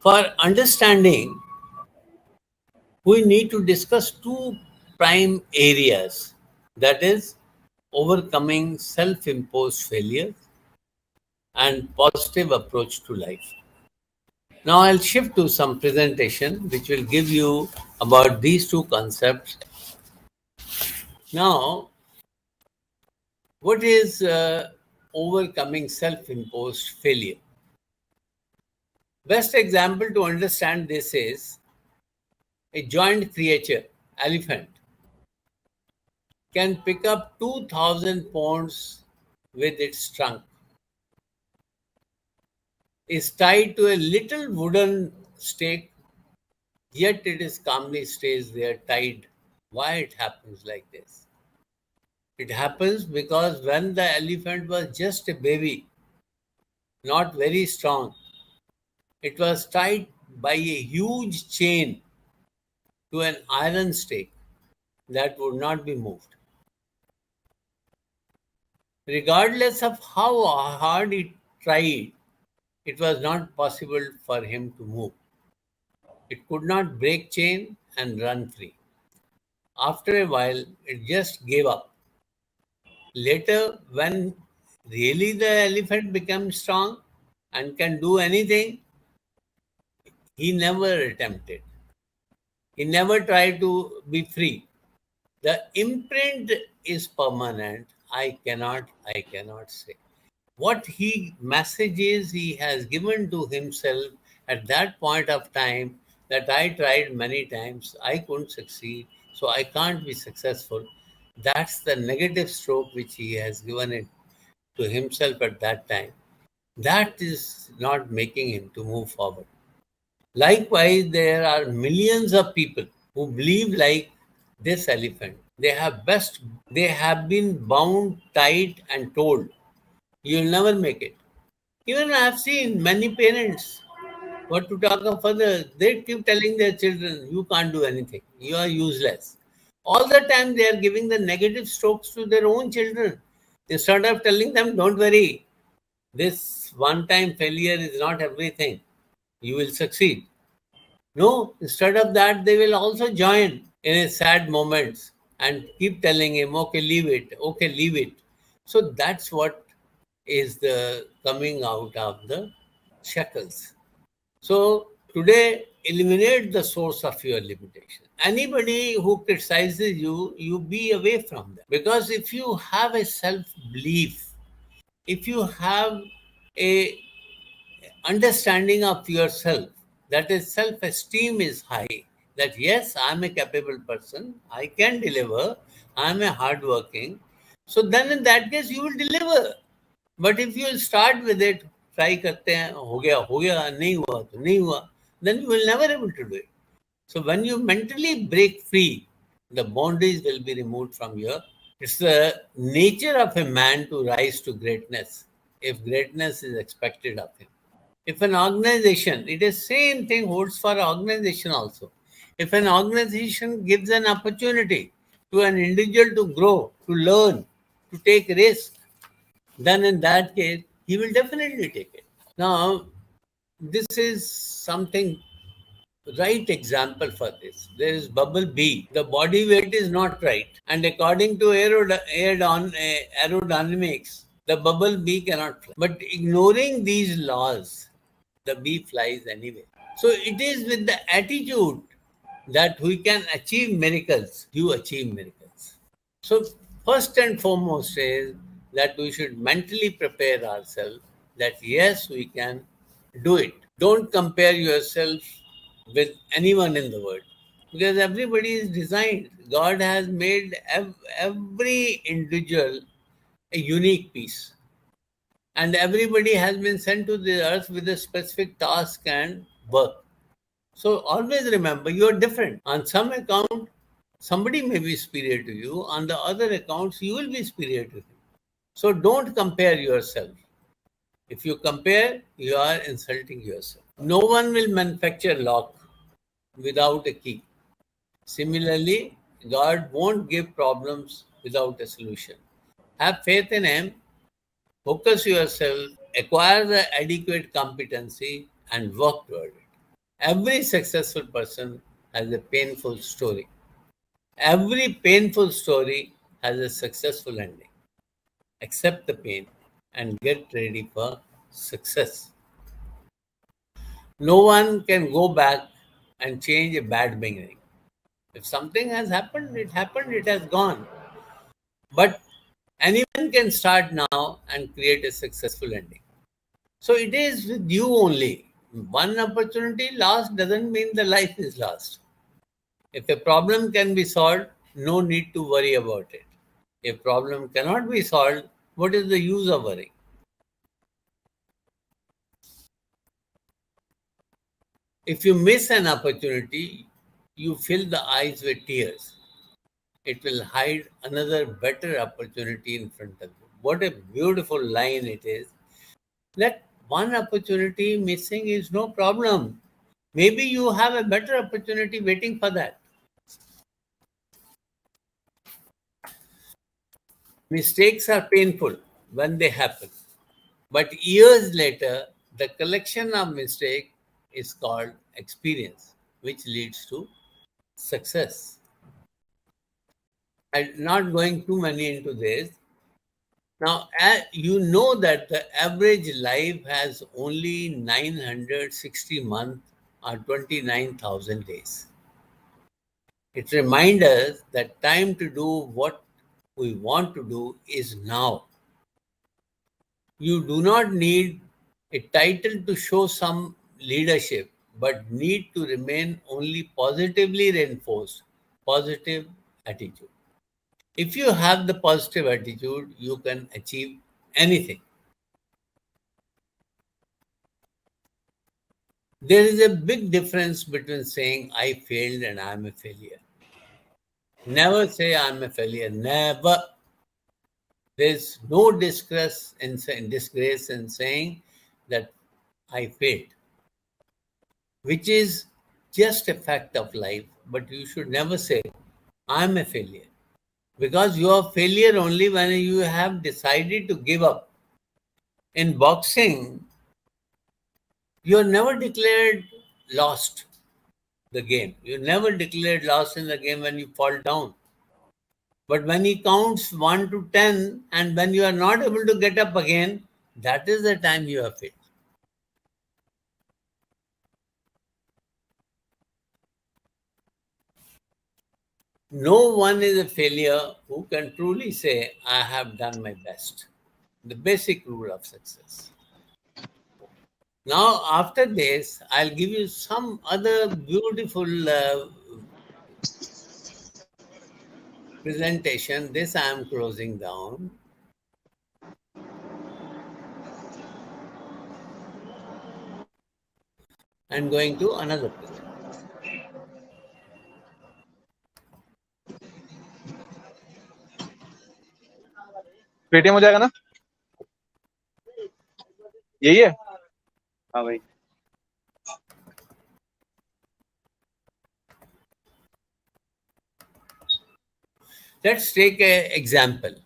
For understanding, we need to discuss two prime areas that is overcoming self-imposed failures and positive approach to life. Now I'll shift to some presentation which will give you about these two concepts. Now, what is uh, overcoming self-imposed failure? Best example to understand this is a joint creature, elephant, can pick up 2000 pounds with its trunk is tied to a little wooden stake, yet it is calmly stays there tied. Why it happens like this? It happens because when the elephant was just a baby, not very strong, it was tied by a huge chain to an iron stake that would not be moved. Regardless of how hard he tried, it was not possible for him to move. It could not break chain and run free. After a while, it just gave up. Later, when really the elephant becomes strong and can do anything, he never attempted. He never tried to be free. The imprint is permanent. I cannot, I cannot say what he messages he has given to himself at that point of time that I tried many times, I couldn't succeed, so I can't be successful. That's the negative stroke which he has given it to himself at that time. That is not making him to move forward. Likewise, there are millions of people who believe like this elephant. They have best, they have been bound, tied, and told you'll never make it. Even I have seen many parents, what to talk of others, they keep telling their children, you can't do anything, you are useless. All the time they are giving the negative strokes to their own children. Instead of telling them, don't worry, this one time failure is not everything, you will succeed. No, instead of that, they will also join in a sad moments and keep telling him, okay, leave it, okay, leave it. So that's what is the coming out of the shackles. So today, eliminate the source of your limitation. Anybody who criticizes you, you be away from them. Because if you have a self-belief, if you have a understanding of yourself, that is self-esteem is high that yes i'm a capable person i can deliver i'm a hardworking. So then in that case you will deliver. But if you start with it try karte hain ho gaya ho gaya nahi hua to nahi hua then you will never able to do it. So when you mentally break free the boundaries will be removed from your it's the nature of a man to rise to greatness if greatness is expected of him. If an organization, it is same thing holds for organization also. If an organization gives an opportunity to an individual to grow, to learn, to take risk, then in that case, he will definitely take it. Now, this is something right example for this. There is bubble B. The body weight is not right. And according to eh, aerodynamics, the bubble B cannot fly. But ignoring these laws, the bee flies anyway. So it is with the attitude that we can achieve miracles, you achieve miracles. So first and foremost is that we should mentally prepare ourselves that yes, we can do it. Don't compare yourself with anyone in the world because everybody is designed. God has made ev- every individual a unique piece. And everybody has been sent to the earth with a specific task and work. So always remember you are different. On some account, somebody may be superior to you. On the other accounts, you will be superior to him. So don't compare yourself. If you compare, you are insulting yourself. No one will manufacture lock without a key. Similarly, God won't give problems without a solution. Have faith in Him, focus yourself, acquire the adequate competency, and work toward it. Every successful person has a painful story. Every painful story has a successful ending. Accept the pain and get ready for success. No one can go back and change a bad beginning. If something has happened, it happened, it has gone. But anyone can start now and create a successful ending. So it is with you only. One opportunity lost doesn't mean the life is lost. If a problem can be solved, no need to worry about it. If problem cannot be solved, what is the use of worrying? If you miss an opportunity, you fill the eyes with tears. It will hide another better opportunity in front of you. What a beautiful line it is. That one opportunity missing is no problem. Maybe you have a better opportunity waiting for that. Mistakes are painful when they happen. But years later, the collection of mistake is called experience, which leads to success. I'm not going too many into this. Now, you know that the average life has only 960 months or 29,000 days. It reminds us that time to do what we want to do is now. You do not need a title to show some leadership, but need to remain only positively reinforced, positive attitude. If you have the positive attitude, you can achieve anything. There is a big difference between saying I failed and I'm a failure. Never say I'm a failure. Never. There's no disgrace in, disgrace in saying that I failed which is just a fact of life. But you should never say, I'm a failure. Because you are failure only when you have decided to give up. In boxing, you are never declared lost the game. You never declared lost in the game when you fall down. But when he counts 1 to 10 and when you are not able to get up again, that is the time you have failed. No one is a failure who can truly say, I have done my best. The basic rule of success. Now, after this, I'll give you some other beautiful uh, presentation. This I am closing down. And going to another presentation. Paytm हो जाएगा ना? यही है? हाँ भाई। Let's take example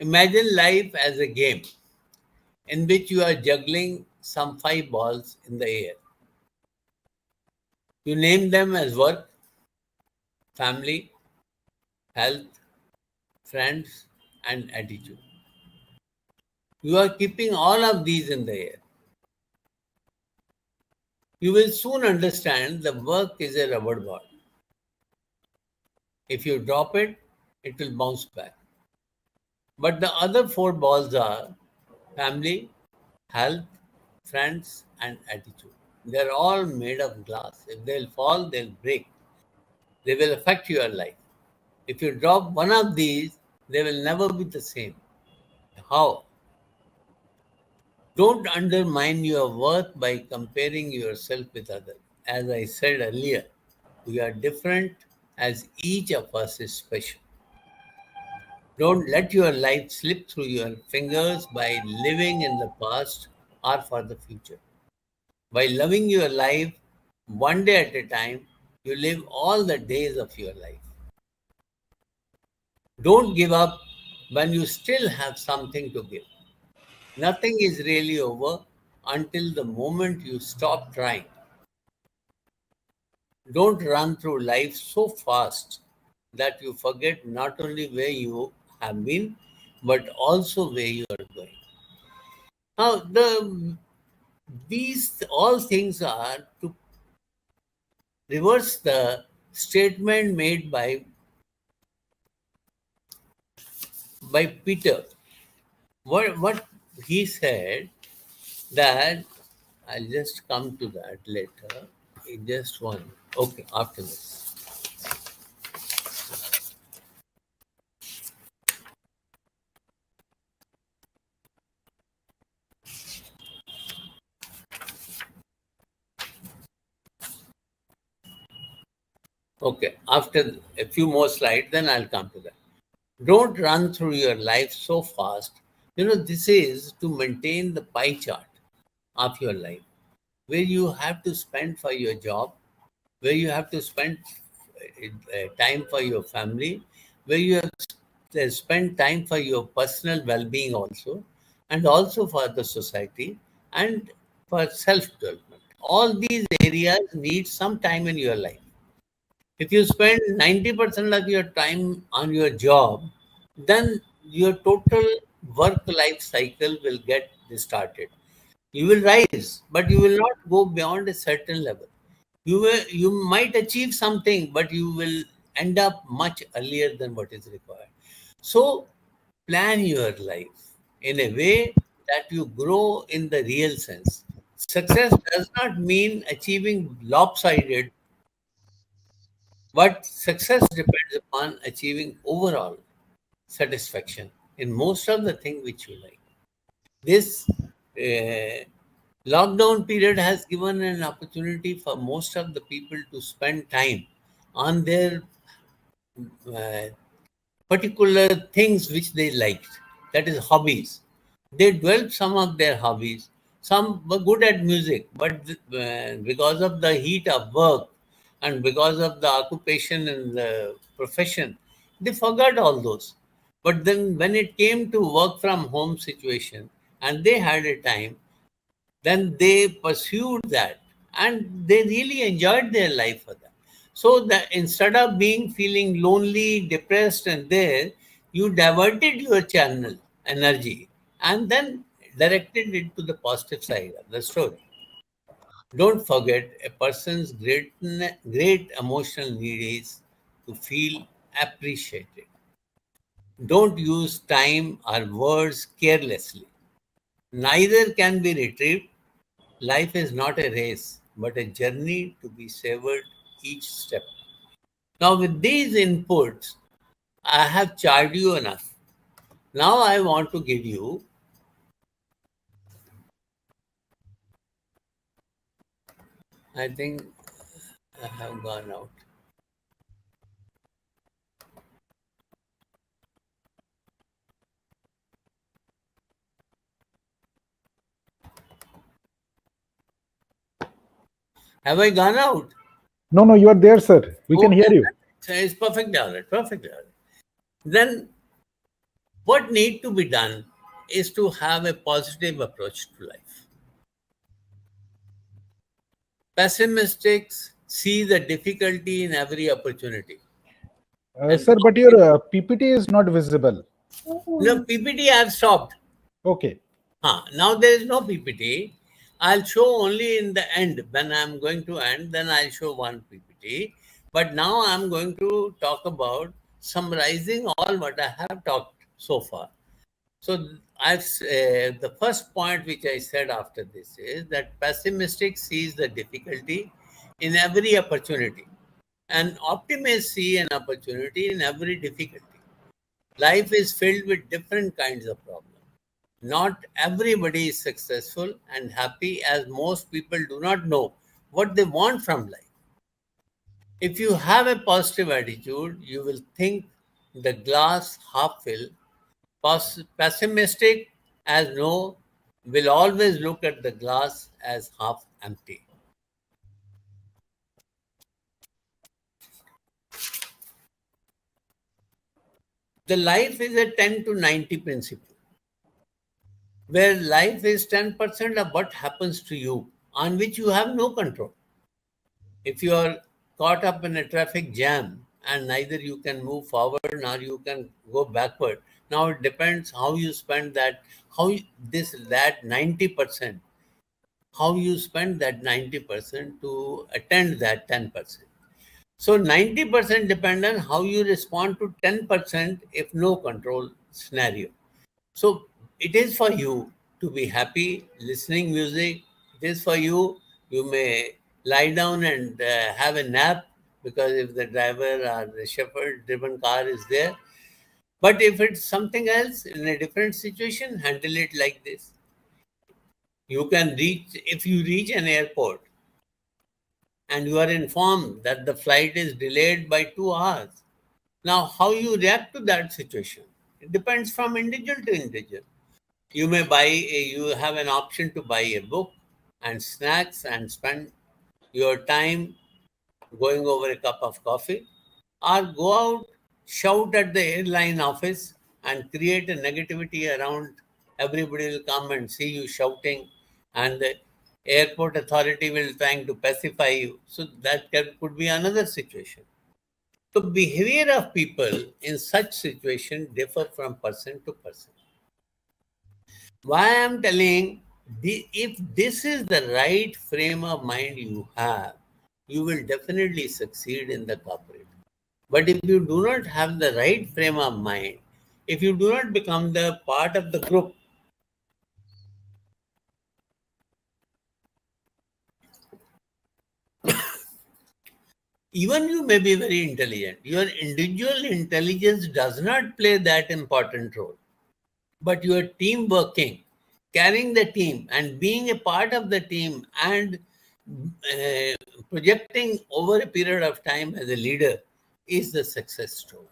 imagine life as a game in which you are juggling some five balls in the air you name them as work family health friends and attitude. You are keeping all of these in the air. You will soon understand the work is a rubber ball. If you drop it, it will bounce back. But the other four balls are family, health, friends, and attitude. They're all made of glass. If they'll fall, they'll break. They will affect your life. If you drop one of these, they will never be the same. How? Don't undermine your worth by comparing yourself with others. As I said earlier, we are different as each of us is special. Don't let your life slip through your fingers by living in the past or for the future. By loving your life one day at a time, you live all the days of your life. Don't give up when you still have something to give. Nothing is really over until the moment you stop trying. Don't run through life so fast that you forget not only where you have been, but also where you are going. Now, the these all things are to reverse the statement made by by Peter. What what he said that I'll just come to that later. Just one. Okay, after this. Okay, after a few more slides, then I'll come to that. Don't run through your life so fast. You know, this is to maintain the pie chart of your life, where you have to spend for your job, where you have to spend uh, time for your family, where you have to spend time for your personal well-being also, and also for the society and for self-development. All these areas need some time in your life. If you spend 90% of your time on your job, then your total work life cycle will get distorted. You will rise, but you will not go beyond a certain level. You will, you might achieve something, but you will end up much earlier than what is required. So plan your life in a way that you grow in the real sense. Success does not mean achieving lopsided but success depends upon achieving overall satisfaction in most of the things which you like. This uh, lockdown period has given an opportunity for most of the people to spend time on their uh, particular things which they liked, that is, hobbies. They developed some of their hobbies. Some were good at music, but uh, because of the heat of work, and because of the occupation and the profession, they forgot all those. But then when it came to work from home situation and they had a time, then they pursued that and they really enjoyed their life for that. So that instead of being feeling lonely, depressed, and there, you diverted your channel energy and then directed it to the positive side of the story. Don't forget, a person's great, great emotional need is to feel appreciated. Don't use time or words carelessly. Neither can be retrieved. Life is not a race, but a journey to be savored each step. Now, with these inputs, I have charged you enough. Now, I want to give you I think I have gone out. Have I gone out? No, no, you are there, sir. We can hear you. It's perfectly all right. All right. Then what need to be done is to have a positive approach to life. Pessimists see the difficulty in every opportunity. Uh, sir, but your uh, PPT is not visible. No, PPT I have stopped. Okay. Huh. Now there is no PPT. I'll show only in the end. When I'm going to end, then I'll show one PPT. But now I'm going to talk about summarizing all what I have talked so far. So I've uh, the first point which I said after this is that pessimistic sees the difficulty in every opportunity, and optimists see an opportunity in every difficulty. Life is filled with different kinds of problems. Not everybody is successful and happy, as most people do not know what they want from life. If you have a positive attitude, you will think the glass half full pessimistic as no will always look at the glass as half empty. The life is a 10 to 90 principle, where life is 10% of what happens to you, on which you have no control. If you are caught up in a traffic jam and neither you can move forward nor you can go backward, now it depends how you spend that, how this, that 90%, how you spend that 90% to attend that 10%. So 90% depend on how you respond to 10% if no control scenario. So it is for you to be happy listening music. It is for you. You may lie down and uh, have a nap because if the driver or the shepherd driven car is there. But if it's something else in a different situation, handle it like this. You can reach, if you reach an airport, and you are informed that the flight is delayed by two hours. Now, how you react to that situation? It depends from individual to individual. You may buy, a, you have an option to buy a book and snacks and spend your time going over a cup of coffee, or go out, shout at the airline office, and create a negativity around. Everybody will come and see you shouting, and the airport authority will trying to pacify you. So that could be another situation. So behavior of people in such situation differ from person to person. Why I'm telling if this is the right frame of mind you have, you will definitely succeed in the corporate. But if you do not have the right frame of mind, if you do not become the part of the group, even you may be very intelligent. Your individual intelligence does not play that important role. But your team working, carrying the team and being a part of the team and uh, projecting over a period of time as a leader is the success story.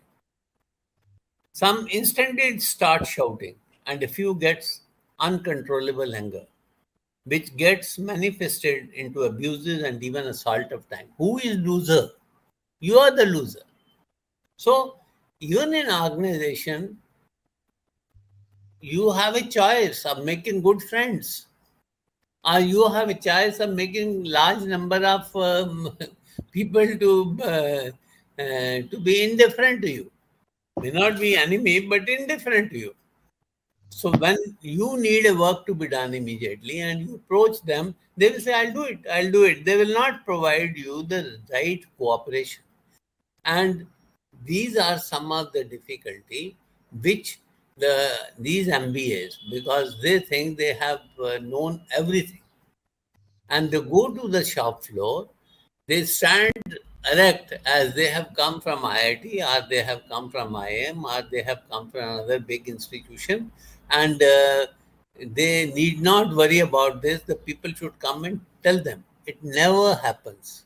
Some instantly start shouting and a few gets uncontrollable anger which gets manifested into abuses and even assault of time. Who is loser? You are the loser. So even in organization, you have a choice of making good friends, or you have a choice of making large number of um, people to uh, to be indifferent to you. May not be enemy, but indifferent to you. So when you need a work to be done immediately and you approach them, they will say, I'll do it, I'll do it. They will not provide you the right cooperation. And these are some of the difficulty which the these MBAs, because they think they have uh, known everything. And they go to the shop floor, they stand erect as they have come from IIT or they have come from IIM or they have come from another big institution and uh, they need not worry about this. The people should come and tell them. It never happens.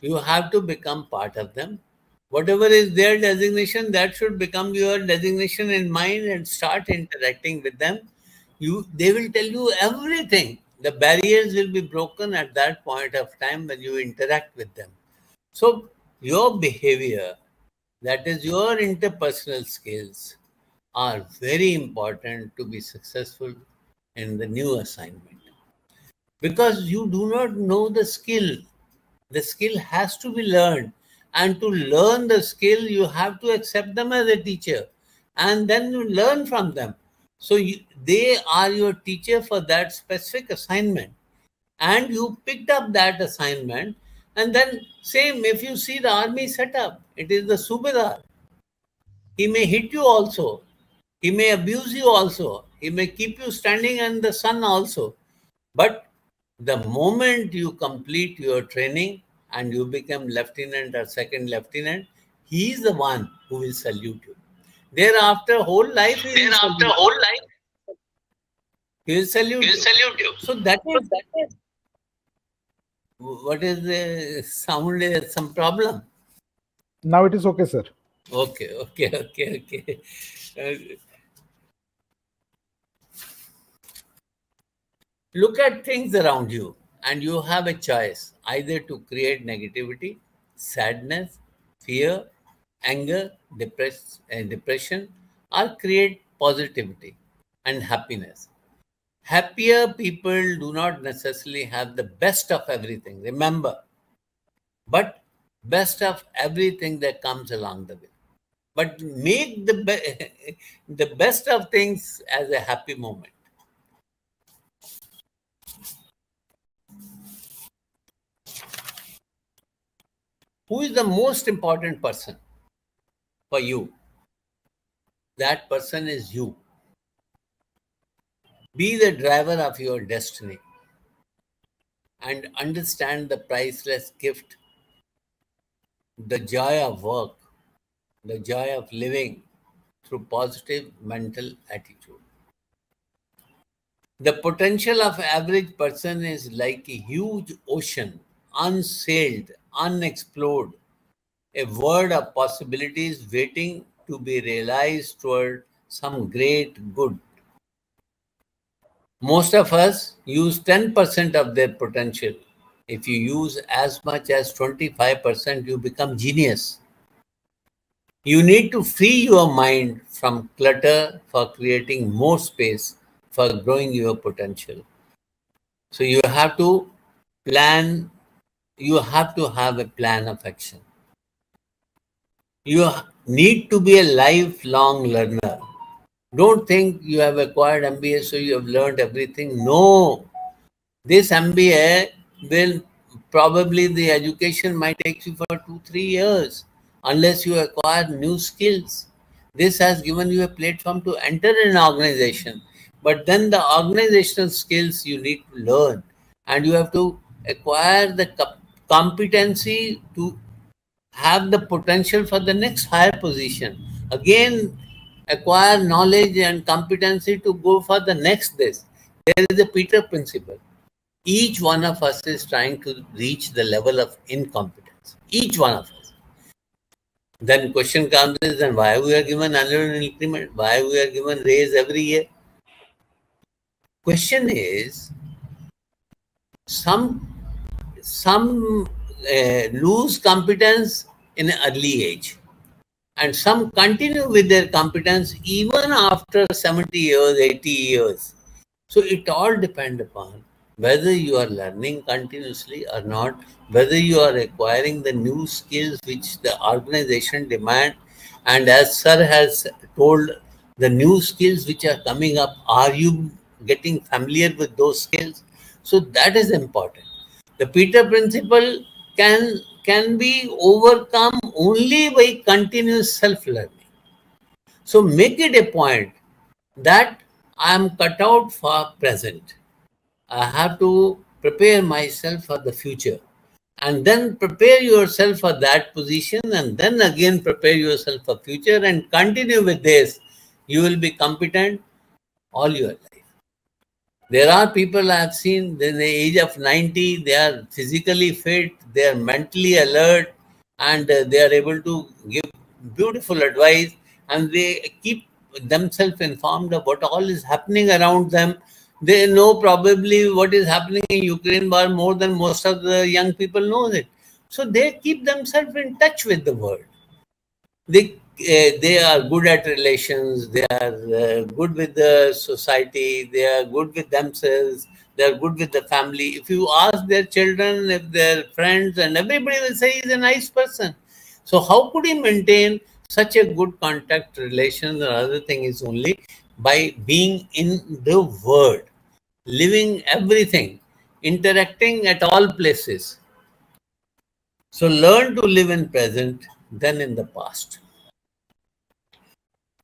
You have to become part of them. Whatever is their designation, that should become your designation in mind and start interacting with them. You, they will tell you everything. The barriers will be broken at that point of time when you interact with them. So your behavior, that is your interpersonal skills, are very important to be successful in the new assignment. Because you do not know the skill. The skill has to be learned. And to learn the skill, you have to accept them as a teacher. And then you learn from them. So you, they are your teacher for that specific assignment. And you picked up that assignment. And then, same, if you see the army setup, it is the Subedar. He may hit you also. He may abuse you also. He may keep you standing in the sun also. But the moment you complete your training and you become lieutenant or second lieutenant, he is the one who will salute you. Thereafter, whole life Thereafter, whole life He will salute He will you. salute you. So that is that is what is the sound? Is some problem? Now it is okay, sir. Okay, okay, okay, okay. Uh, look at things around you and you have a choice either to create negativity, sadness, fear, anger, depress, uh, depression, or create positivity and happiness. Happier people do not necessarily have the best of everything, remember, but best of everything that comes along the way. But make the, be- the best of things as a happy moment. Who is the most important person for you? That person is you. Be the driver of your destiny and understand the priceless gift, the joy of work, the joy of living through positive mental attitude. The potential of average person is like a huge ocean, unsailed, unexplored, a world of possibilities waiting to be realized toward some great good. Most of us use 10% of their potential. If you use as much as 25%, you become genius. You need to free your mind from clutter for creating more space for growing your potential. So you have to plan, you have to have a plan of action. You need to be a lifelong learner. Don't think you have acquired MBA so you have learned everything. No. This MBA will probably the education might take you for two, three years unless you acquire new skills. This has given you a platform to enter an organization. But then the organizational skills you need to learn and you have to acquire the competency to have the potential for the next higher position. Again, acquire knowledge and competency to go for the next this. There is a Peter principle. Each one of us is trying to reach the level of incompetence. Each one of us. Then question comes is then why we are given annual increment? Why we are given raise every year? Question is some some uh, lose competence in early age and some continue with their competence even after 70 years 80 years. So it all depends upon whether you are learning continuously or not whether you are acquiring the new skills which the organization demand. And as sir has told the new skills which are coming up are you getting familiar with those skills? So that is important. The peter principle can can be overcome only by continuous self learning so make it a point that i am cut out for present. I have to prepare myself for the future. And then prepare yourself for that position and then again prepare yourself for future and continue with this. You will be competent all your life there are people I have seen in the age of 90, they are physically fit, they are mentally alert, and uh, they are able to give beautiful advice and they keep themselves informed of what all is happening around them. They know probably what is happening in Ukraine more than most of the young people know it. So they keep themselves in touch with the world. They they are good at relations they are uh, good with the society they are good with themselves they are good with the family. If you ask their children if their friends and everybody will say he's a nice person. So how could he maintain such a good contact relation? Or other thing is only by being in the world living everything interacting at all places. So learn to live in present than in the past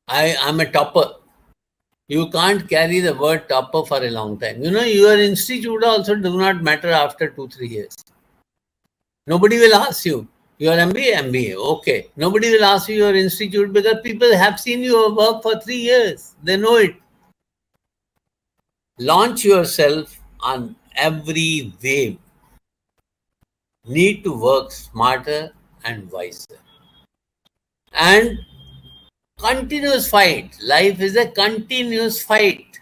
I am a topper. You can't carry the word topper for a long time. You know, your institute also do not matter after two, three years. Nobody will ask you, your MBA, MBA, okay. Nobody will ask you your institute because people have seen your work for three years. They know it. Launch yourself on every wave. Need to work smarter and wiser. And continuous fight. Life is a continuous fight.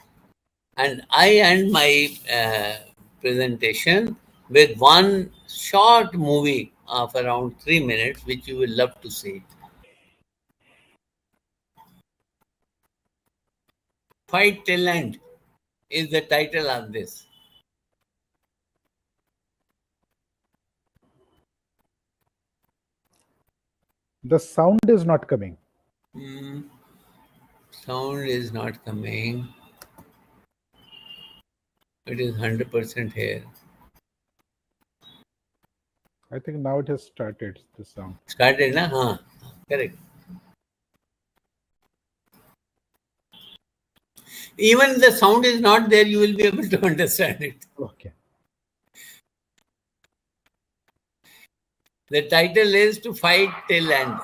And I end my uh, presentation with one short movie of around three minutes, which you will love to see. Fight Till End is the title of this. The sound is not coming. Hmm. Sound is not coming. It is 100% here. I think now it has started, the sound. Started, na? Huh. Correct. Even the sound is not there, you will be able to understand it. Okay. The title is To Fight Till End.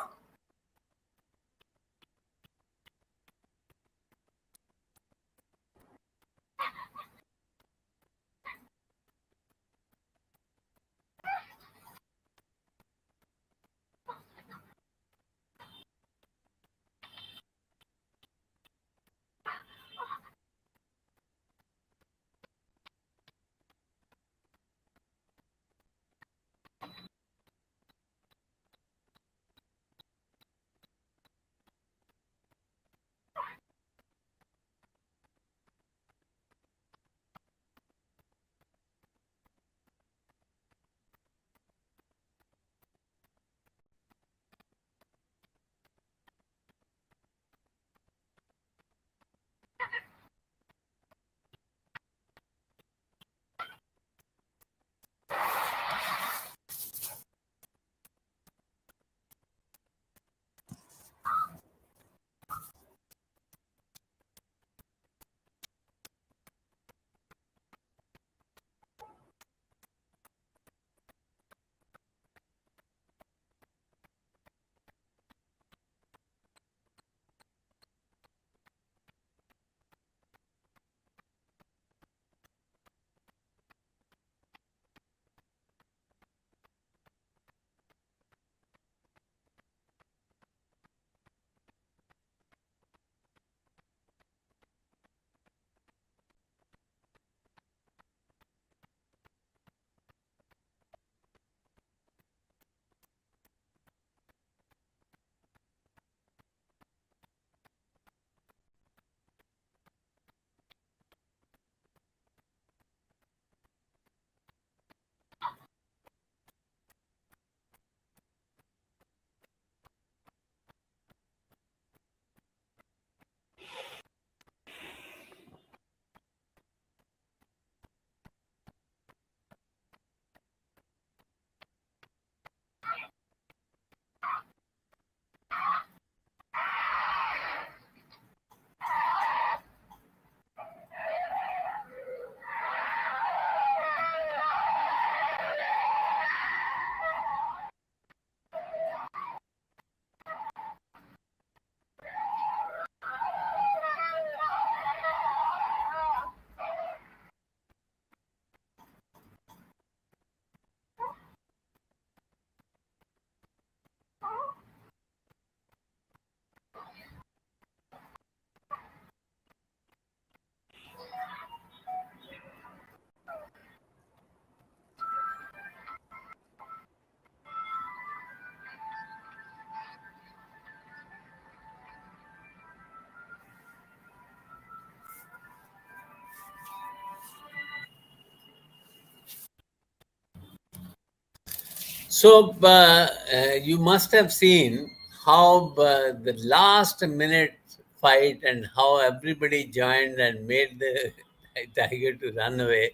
So uh, uh, you must have seen how uh, the last minute fight and how everybody joined and made the tiger to run away.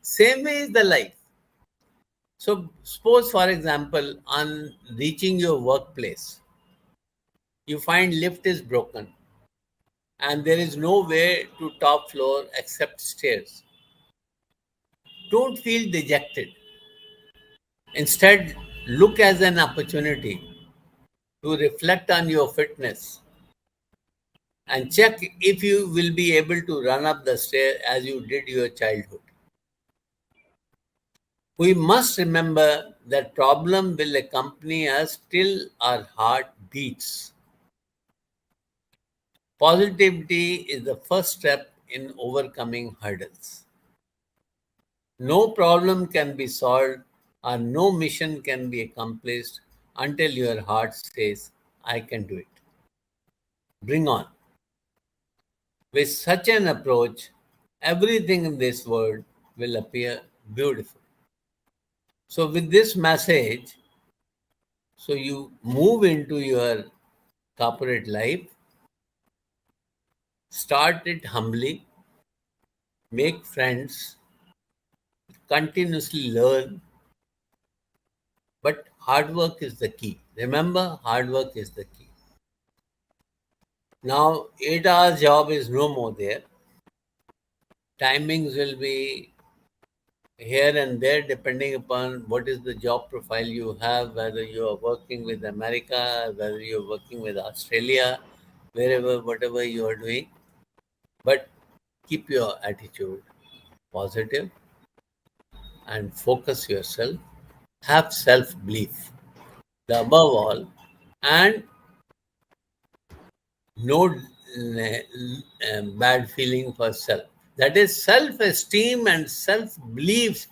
Same way is the life. So suppose, for example, on reaching your workplace, you find lift is broken and there is no way to top floor except stairs. Don't feel dejected Instead, look as an opportunity to reflect on your fitness and check if you will be able to run up the stair as you did your childhood. We must remember that problem will accompany us till our heart beats. Positivity is the first step in overcoming hurdles. No problem can be solved or no mission can be accomplished until your heart says, I can do it. Bring on. With such an approach, everything in this world will appear beautiful. So, with this message, so you move into your corporate life, start it humbly, make friends, continuously learn, but hard work is the key. Remember, hard work is the key. Now, eight hour job is no more there. Timings will be here and there depending upon what is the job profile you have, whether you are working with America, whether you're working with Australia, wherever, whatever you are doing. But keep your attitude positive and focus yourself. Have self belief, above all, and no uh, bad feeling for self. That is self esteem and self belief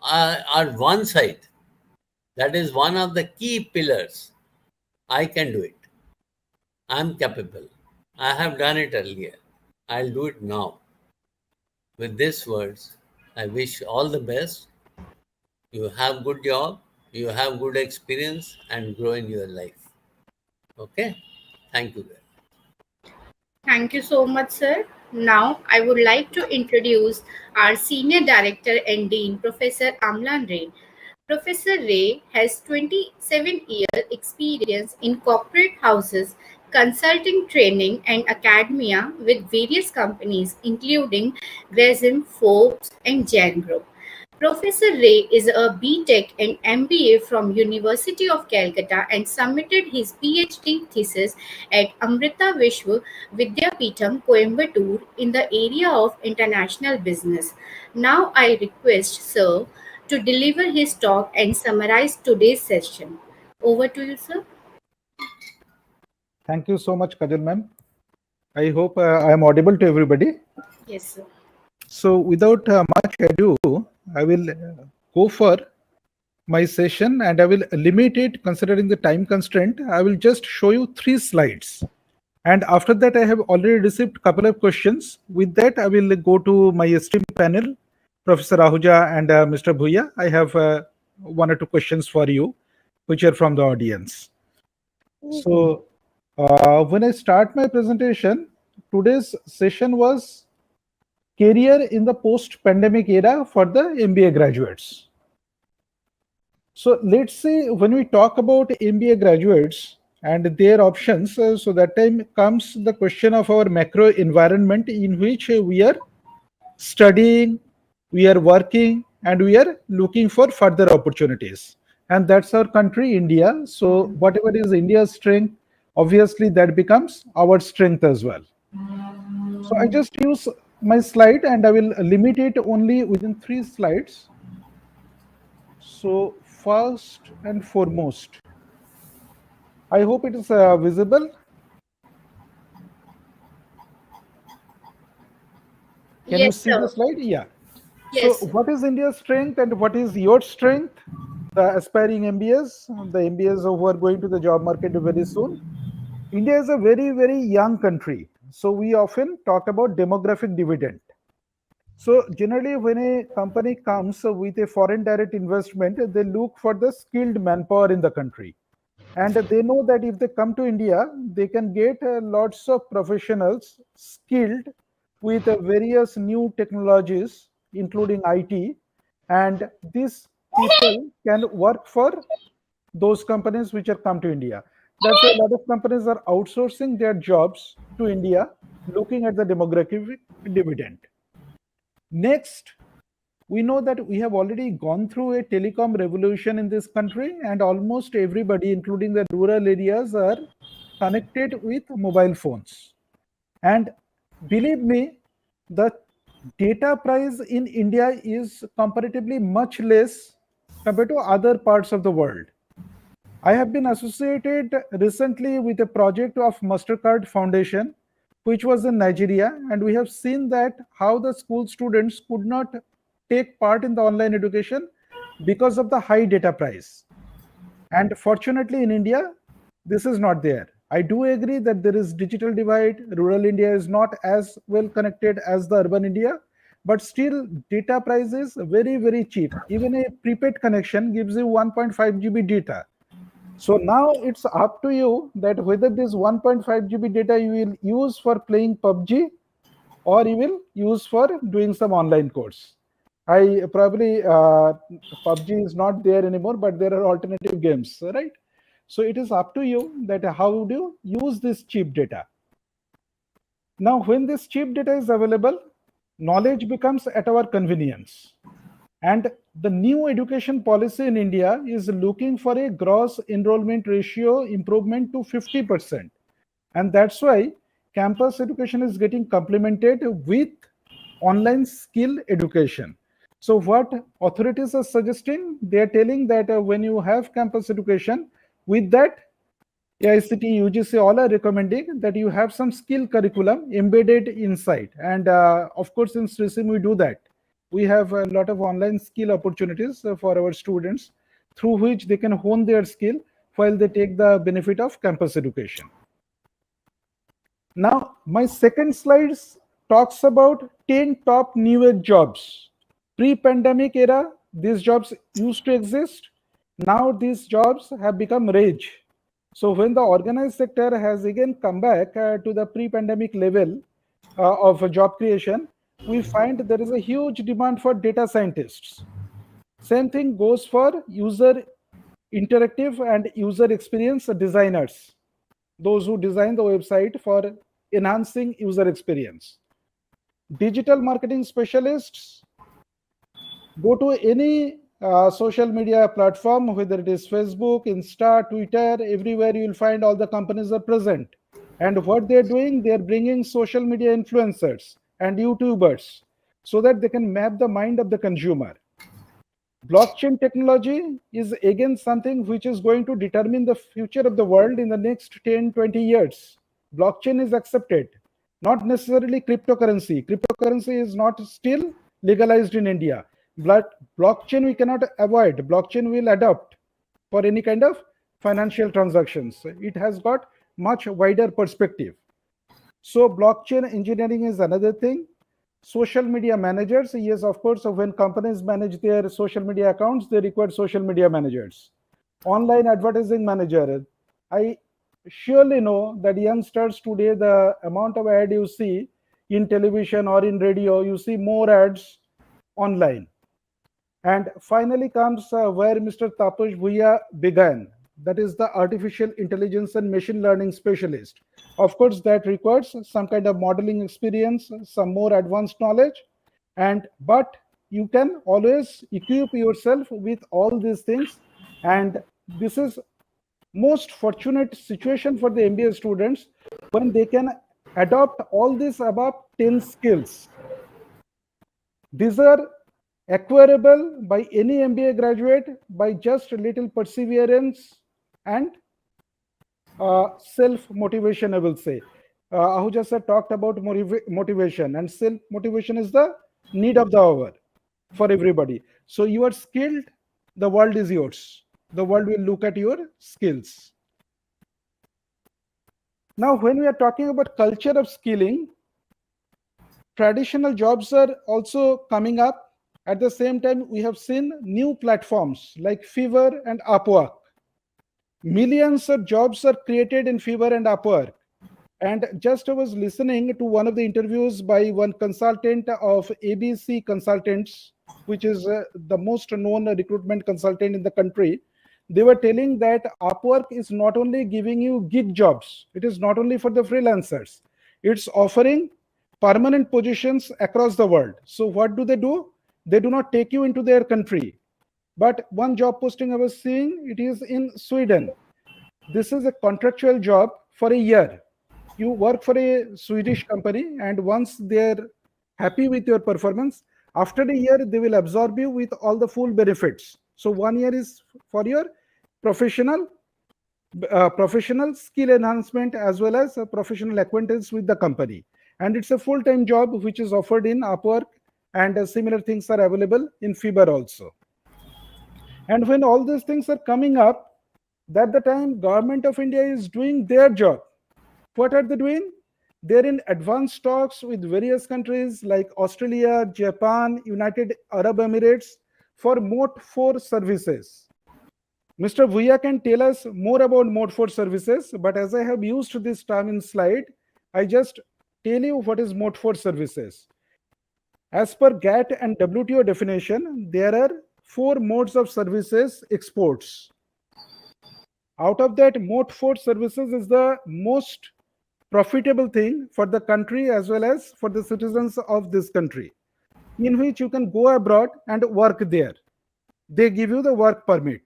are, are one side. That is one of the key pillars. I can do it. I'm capable. I have done it earlier. I'll do it now. With these words, I wish all the best. You have good job, you have good experience, and grow in your life. Okay? Thank you. Thank you so much, sir. Now, I would like to introduce our Senior Director and Dean, Professor Amlan Ray. Professor Ray has 27 years experience in corporate houses, consulting training and academia with various companies including Gresham, Forbes and Jan Group. Professor Ray is a BTech and MBA from University of Calcutta and submitted his PhD thesis at Amrita Vishwa Vidyapeetham, Coimbatore in the area of international business. Now I request Sir to deliver his talk and summarize today's session. Over to you, sir. Thank you so much, Kajal ma'am. I hope uh, I am audible to everybody. Yes, sir. So without uh, much ado, I will uh, go for my session and I will limit it considering the time constraint. I will just show you three slides. And after that, I have already received a couple of questions. With that, I will go to my esteemed panel, Professor Ahuja and uh, Mr. Bhuya. I have uh, one or two questions for you, which are from the audience. So uh, when I start my presentation, today's session was career in the post-pandemic era for the MBA graduates. So let's say when we talk about MBA graduates and their options, uh, so that time comes the question of our macro environment in which we are studying, we are working, and we are looking for further opportunities. And that's our country, India. So whatever is India's strength, obviously that becomes our strength as well. So I just use my slide and I will limit it only within three slides. So first and foremost, I hope it is uh, visible. Can you see sir. the slide? Yeah. Yes. So what is India's strength and what is your strength? The aspiring MBAs, the MBAs who are going to the job market very soon. India is a very, very young country. So we often talk about demographic dividend. So generally when a company comes with a foreign direct investment, they look for the skilled manpower in the country. And they know that if they come to India, they can get uh, lots of professionals skilled with uh, various new technologies, including IT. And these people can work for those companies which are come to India. That's why a lot of companies are outsourcing their jobs to India, looking at the demographic dividend. Next, we know that we have already gone through a telecom revolution in this country, and almost everybody, including the rural areas, are connected with mobile phones. And believe me, the data price in India is comparatively much less compared to other parts of the world. I have been associated recently with a project of MasterCard Foundation, which was in Nigeria, and we have seen that how the school students could not take part in the online education because of the high data price. And fortunately, in India, this is not there. I do agree that there is digital divide. Rural India is not as well connected as the urban India, but still data price is very, very cheap. Even a prepaid connection gives you 1.5 GB data. So now it's up to you that whether this 1.5 GB data you will use for playing PUBG or you will use for doing some online course. I probably uh, PUBG is not there anymore, but there are alternative games, right? So it is up to you that how do you use this cheap data. Now, when this cheap data is available, knowledge becomes at our convenience. And the new education policy in India is looking for a gross enrollment ratio improvement to 50%. And that's why campus education is getting complemented with online skill education. So what authorities are suggesting, they are telling that uh, when you have campus education, with that, AICT, UGC, all are recommending that you have some skill curriculum embedded inside. And uh, of course, in SriSIIM, we do that. We have a lot of online skill opportunities uh, for our students through which they can hone their skill while they take the benefit of campus education. Now, my second slide talks about 10 top new age jobs. Pre-pandemic era, these jobs used to exist. Now these jobs have become rage. So when the organized sector has again come back uh, to the pre-pandemic level uh, of job creation, we find there is a huge demand for data scientists. Same thing goes for user interactive and user experience designers, those who design the website for enhancing user experience. Digital marketing specialists go to any uh, social media platform, whether it is Facebook, Insta, Twitter, everywhere you will find all the companies are present. And what they're doing, they're bringing social media influencers and YouTubers so that they can map the mind of the consumer. Blockchain technology is again something which is going to determine the future of the world in the next 10, 20 years. Blockchain is accepted, not necessarily cryptocurrency. Cryptocurrency is not still legalized in India but blockchain we cannot avoid blockchain will adopt for any kind of financial transactions it has got much wider perspective so blockchain engineering is another thing social media managers yes of course when companies manage their social media accounts they require social media managers online advertising manager i surely know that youngsters today the amount of ad you see in television or in radio you see more ads online and finally comes uh, where Mr. Taposh Bhuiya began. That is the artificial intelligence and machine learning specialist. Of course, that requires some kind of modeling experience, some more advanced knowledge. And but you can always equip yourself with all these things. And this is most fortunate situation for the MBA students when they can adopt all these above 10 skills. These are acquirable by any MBA graduate by just a little perseverance and uh, self-motivation, I will say. Uh, Ahuja sir talked about motiva motivation and self-motivation is the need of the hour for everybody. So you are skilled, the world is yours. The world will look at your skills. Now, when we are talking about culture of skilling, traditional jobs are also coming up at the same time, we have seen new platforms like Fiverr and Upwork. Millions of jobs are created in Fiverr and Upwork. And just I was listening to one of the interviews by one consultant of ABC Consultants, which is uh, the most known recruitment consultant in the country. They were telling that Upwork is not only giving you gig jobs, it is not only for the freelancers, it's offering permanent positions across the world. So, what do they do? they do not take you into their country but one job posting i was seeing it is in sweden this is a contractual job for a year you work for a swedish company and once they're happy with your performance after a year they will absorb you with all the full benefits so one year is for your professional uh, professional skill enhancement as well as a professional acquaintance with the company. And it's a full-time job which is offered in Upwork and uh, similar things are available in Fiverr also. And when all these things are coming up, that the time government of India is doing their job. What are they doing? They're in advanced talks with various countries like Australia, Japan, United Arab Emirates for Mode 4 services. Mr. Bhuya can tell us more about Mode 4 services, but as I have used this term in slide, I just tell you what is Mode 4 services. As per GATT and WTO definition, there are four modes of services exports. Out of that, Mode 4 services is the most profitable thing for the country as well as for the citizens of this country, in which you can go abroad and work there. They give you the work permit.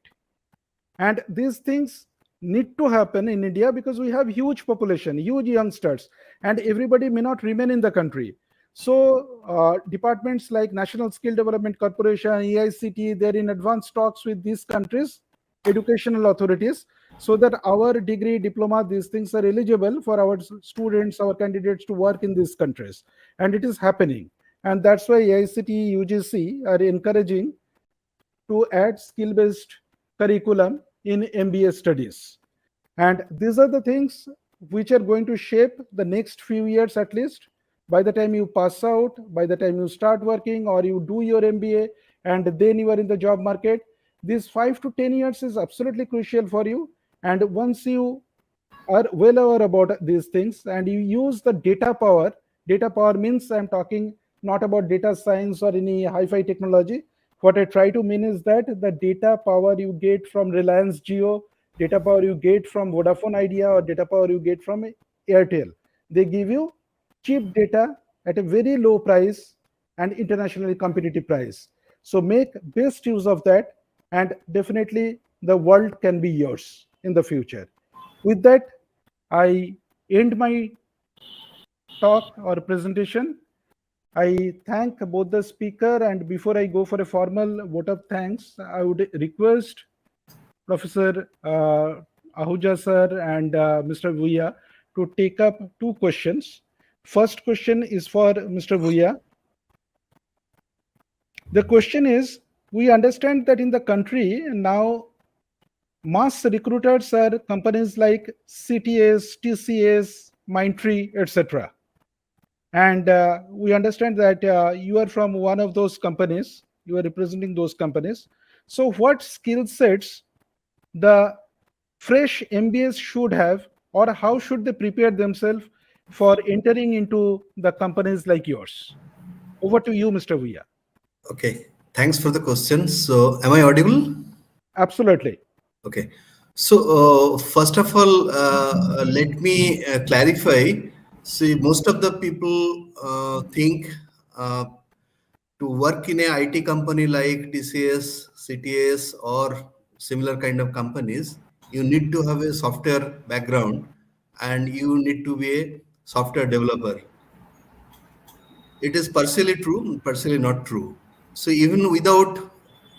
And these things need to happen in India because we have huge population, huge youngsters, and everybody may not remain in the country. So uh, departments like National Skill Development Corporation, AICT, they're in advanced talks with these countries, educational authorities, so that our degree, diploma, these things are eligible for our students, our candidates to work in these countries. And it is happening. And that's why AICT, UGC are encouraging to add skill-based curriculum in MBA studies. And these are the things which are going to shape the next few years at least by the time you pass out, by the time you start working or you do your MBA and then you are in the job market, these five to 10 years is absolutely crucial for you. And once you are well aware about these things and you use the data power, data power means I'm talking not about data science or any hi-fi technology. What I try to mean is that the data power you get from Reliance Jio data power you get from Vodafone Idea or data power you get from Airtel. They give you cheap data at a very low price and internationally competitive price. So make best use of that and definitely the world can be yours in the future. With that, I end my talk or presentation. I thank both the speaker and before I go for a formal vote of thanks, I would request Professor uh, Ahuja sir and uh, Mr. Bhuya to take up two questions. First question is for Mr. Bhuya. The question is, we understand that in the country now mass recruiters are companies like CTS, TCS, Mindtree, etc. And uh, we understand that uh, you are from one of those companies, you are representing those companies. So what skill sets the fresh MBAs should have or how should they prepare themselves for entering into the companies like yours. Over to you, Mr. Bhuya. Okay, thanks for the question. So, am I audible? Absolutely. Okay. So, uh, first of all, uh, let me uh, clarify. See, most of the people uh, think uh, to work in a IT company like TCS, CTS, or similar kind of companies, you need to have a software background and you need to be a software developer. It is partially true, partially not true. So even without,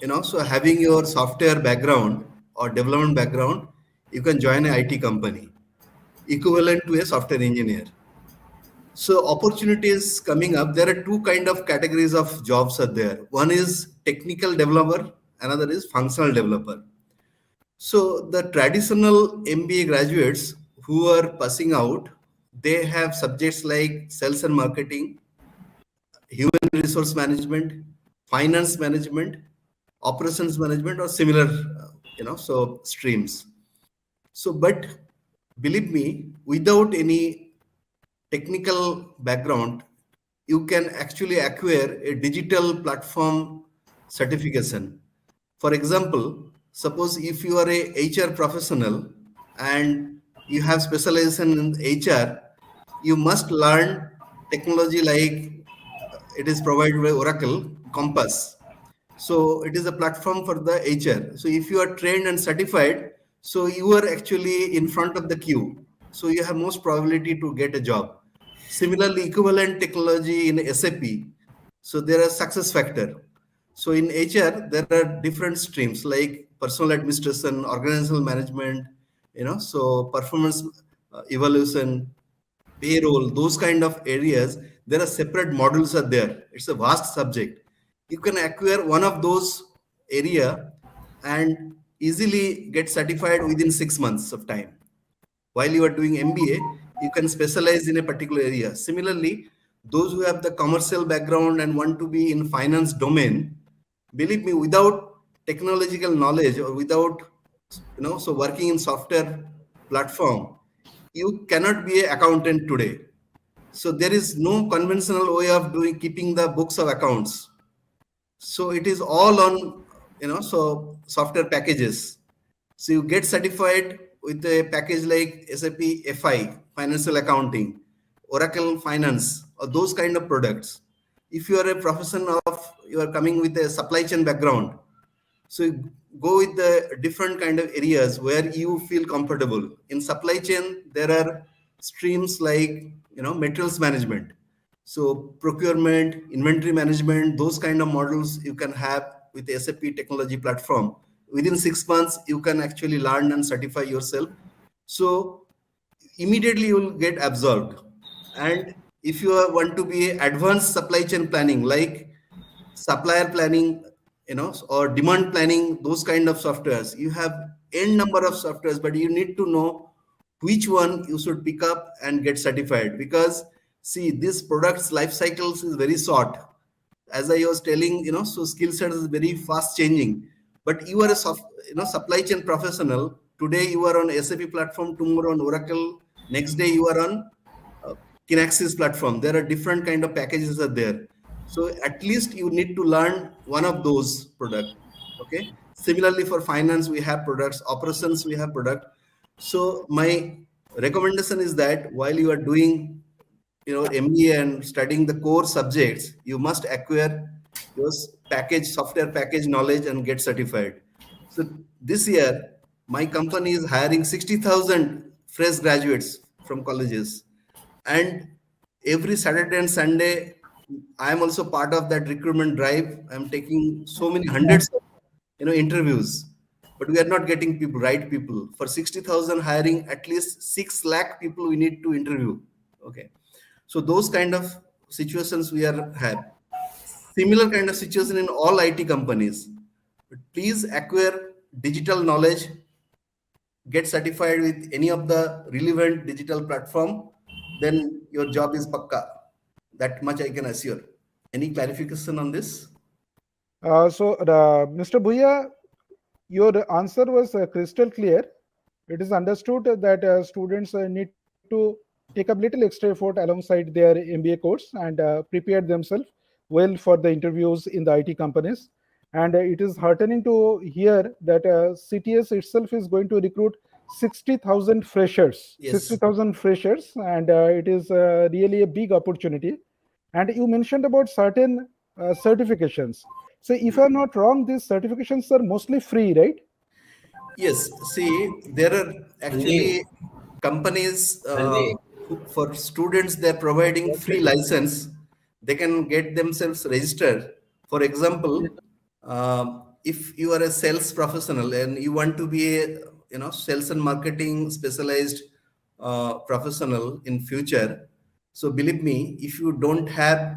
you know, so having your software background or development background, you can join an IT company, equivalent to a software engineer. So opportunities coming up, there are two kind of categories of jobs are there. One is technical developer, another is functional developer. So the traditional MBA graduates who are passing out they have subjects like sales and marketing, human resource management, finance management, operations management, or similar, uh, you know, so streams. So, but believe me, without any technical background, you can actually acquire a digital platform certification. For example, suppose if you are a HR professional and you have specialization in HR, you must learn technology like it is provided by Oracle Compass. So it is a platform for the HR. So if you are trained and certified, so you are actually in front of the queue. So you have most probability to get a job. Similarly, equivalent technology in SAP. So there are success factor. So in HR, there are different streams like personal administration, organizational management, you know, so performance uh, evaluation, payroll, those kind of areas, there are separate modules are there. It's a vast subject. You can acquire one of those area and easily get certified within six months of time. While you are doing MBA, you can specialize in a particular area. Similarly, those who have the commercial background and want to be in finance domain, believe me, without technological knowledge or without, you know, so working in software platform, you cannot be an accountant today. So there is no conventional way of doing keeping the books of accounts. So it is all on, you know, so software packages. So you get certified with a package like SAP FI, financial accounting, Oracle Finance, or those kind of products. If you are a profession of, you are coming with a supply chain background, so go with the different kind of areas where you feel comfortable. In supply chain, there are streams like you know materials management, so procurement, inventory management, those kind of models you can have with SAP technology platform. Within six months, you can actually learn and certify yourself. So immediately you will get absorbed. And if you want to be advanced supply chain planning, like supplier planning, you know, or demand planning, those kind of softwares, you have n number of softwares, but you need to know which one you should pick up and get certified. Because see this product's life cycles is very short. As i was telling you know so skill set is very fast changing. But you are a soft, you know supply chain professional. Today you are on sap platform tomorrow on oracle next day you are on uh, kinaxis platform. There are different kind of packages are there so at least you need to learn one of those product okay? Similarly for finance we have products. Operations we have product. So my recommendation is that while you are doing you know MBA and studying the core subjects, you must acquire your package software package knowledge and get certified. So this year, my company is hiring 60,000 fresh graduates from colleges, and every Saturday and Sunday, I am also part of that recruitment drive. I'm taking so many hundreds of you know interviews but we are not getting people right people. For 60000 hiring at least 6 lakh people we need to interview. Okay. So those kind of situations we are have similar kind of situation in all it companies. But please acquire digital knowledge. Get certified with any of the relevant digital platform. Then your job is pakka that much i can assure any clarification on this Uh, so, uh, Mr. Bhuya, your answer was uh, crystal clear. It is understood that uh, students uh, need to take a little extra effort alongside their MBA course and uh, prepare themselves well for the interviews in the IT companies. And it is heartening to hear that CTS itself is going to recruit 60,000 freshers. Yes. 60,000 freshers, and uh, it is uh, really a big opportunity. And you mentioned about certain uh, certifications. So, if I'm not wrong, these certifications are mostly free, right? Yes, see, there are actually companies uh, who- for students they're providing free license. They can get themselves registered. For example, um, if you are a sales professional and you want to be a you know sales and marketing specialized uh, professional in future, so believe me, if you don't have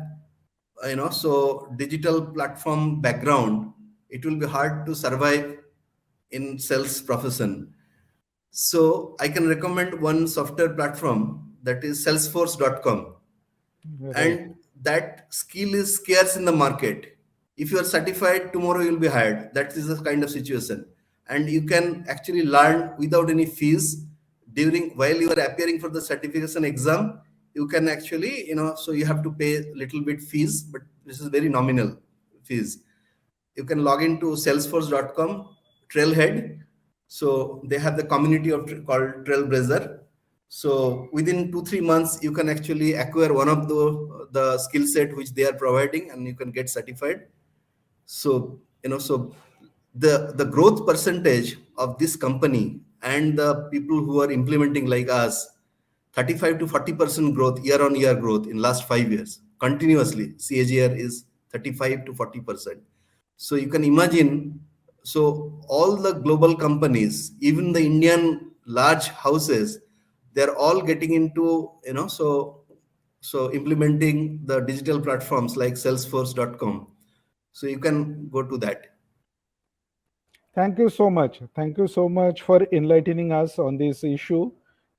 you know so digital platform background, it will be hard to survive in sales profession. So I can recommend one software platform that is salesforce.com. And that skill is scarce in the market. If you are certified, tomorrow you'll be hired. That is the kind of situation. And you can actually learn without any fees during while you are appearing for the certification exam. You can actually, you know, so you have to pay a little bit fees, but this is very nominal fees. You can log into salesforce.com, Trailhead, so they have the community of called Trailblazer. So within two three months, you can actually acquire one of the the skill set which they are providing, and you can get certified. So you know, so the the growth percentage of this company and the people who are implementing like us, 35 to 40 percent growth year on year growth in last five years continuously. CAGR is 35 to 40 percent. So you can imagine so all the global companies, even the Indian large houses, they're all getting into, you know, so so implementing the digital platforms like salesforce.com. So you can go to that. Thank you so much. Thank you so much for enlightening us on this issue.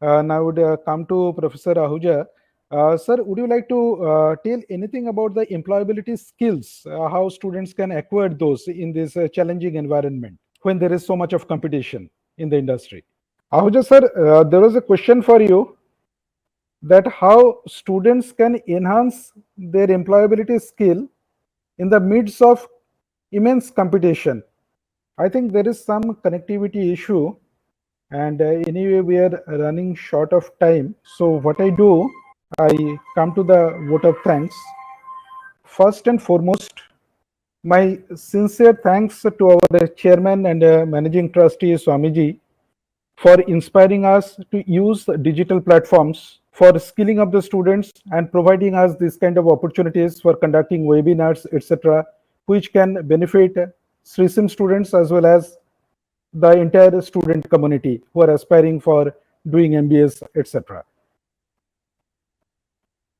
Uh, now I would uh, come to Professor Ahuja. Uh, sir, would you like to uh, tell anything about the employability skills, uh, how students can acquire those in this uh, challenging environment when there is so much of competition in the industry? Ahuja sir, there was a question for you that how students can enhance their employability skill in the midst of immense competition. I think there is some connectivity issue and uh, anyway we are running short of time. So what I do, I come to the vote of thanks. First and foremost, my sincere thanks to our chairman and uh, managing trustee Swamiji for inspiring us to use digital platforms for skilling up the students and providing us this kind of opportunities for conducting webinars, etc., which can benefit SriSIIM students as well as the entire student community who are aspiring for doing MBAs, etc.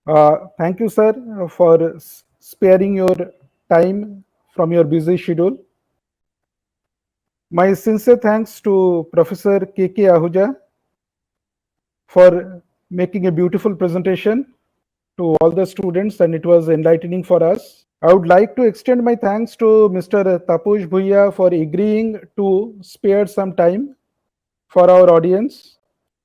Uh, thank you, sir, for sparing your time from your busy schedule. My sincere thanks to Professor K.K. Ahuja for making a beautiful presentation to all the students and it was enlightening for us. I would like to extend my thanks to Mr. Tapush Bhuya for agreeing to spare some time for our audience.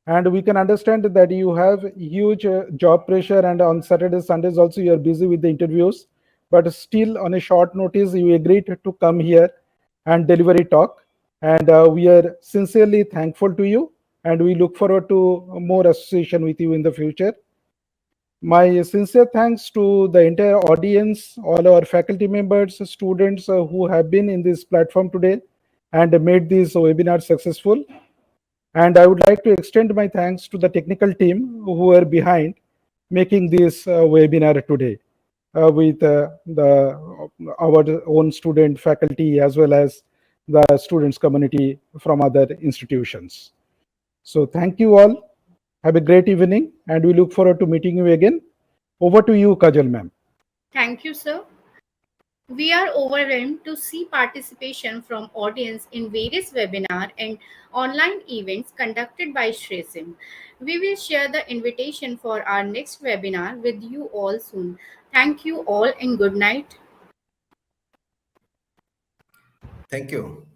And we can understand that you have huge uh, job pressure and on Saturdays, Sundays also you are busy with the interviews. But still on a short notice, you agreed to come here and deliver a talk. And uh, we are sincerely thankful to you and we look forward to more association with you in the future. My sincere thanks to the entire audience, all our faculty members, students uh, who have been in this platform today and made this webinar successful. And I would like to extend my thanks to the technical team who are behind making this uh, webinar today uh, with the our own student faculty as well as the students community from other institutions. So thank you all. Have a great evening and we look forward to meeting you again. Over to you, Kajal ma'am. Thank you, sir. We are overwhelmed to see participation from audience in various webinar and online events conducted by SriSIIM. We will share the invitation for our next webinar with you all soon. Thank you all and good night. Thank you.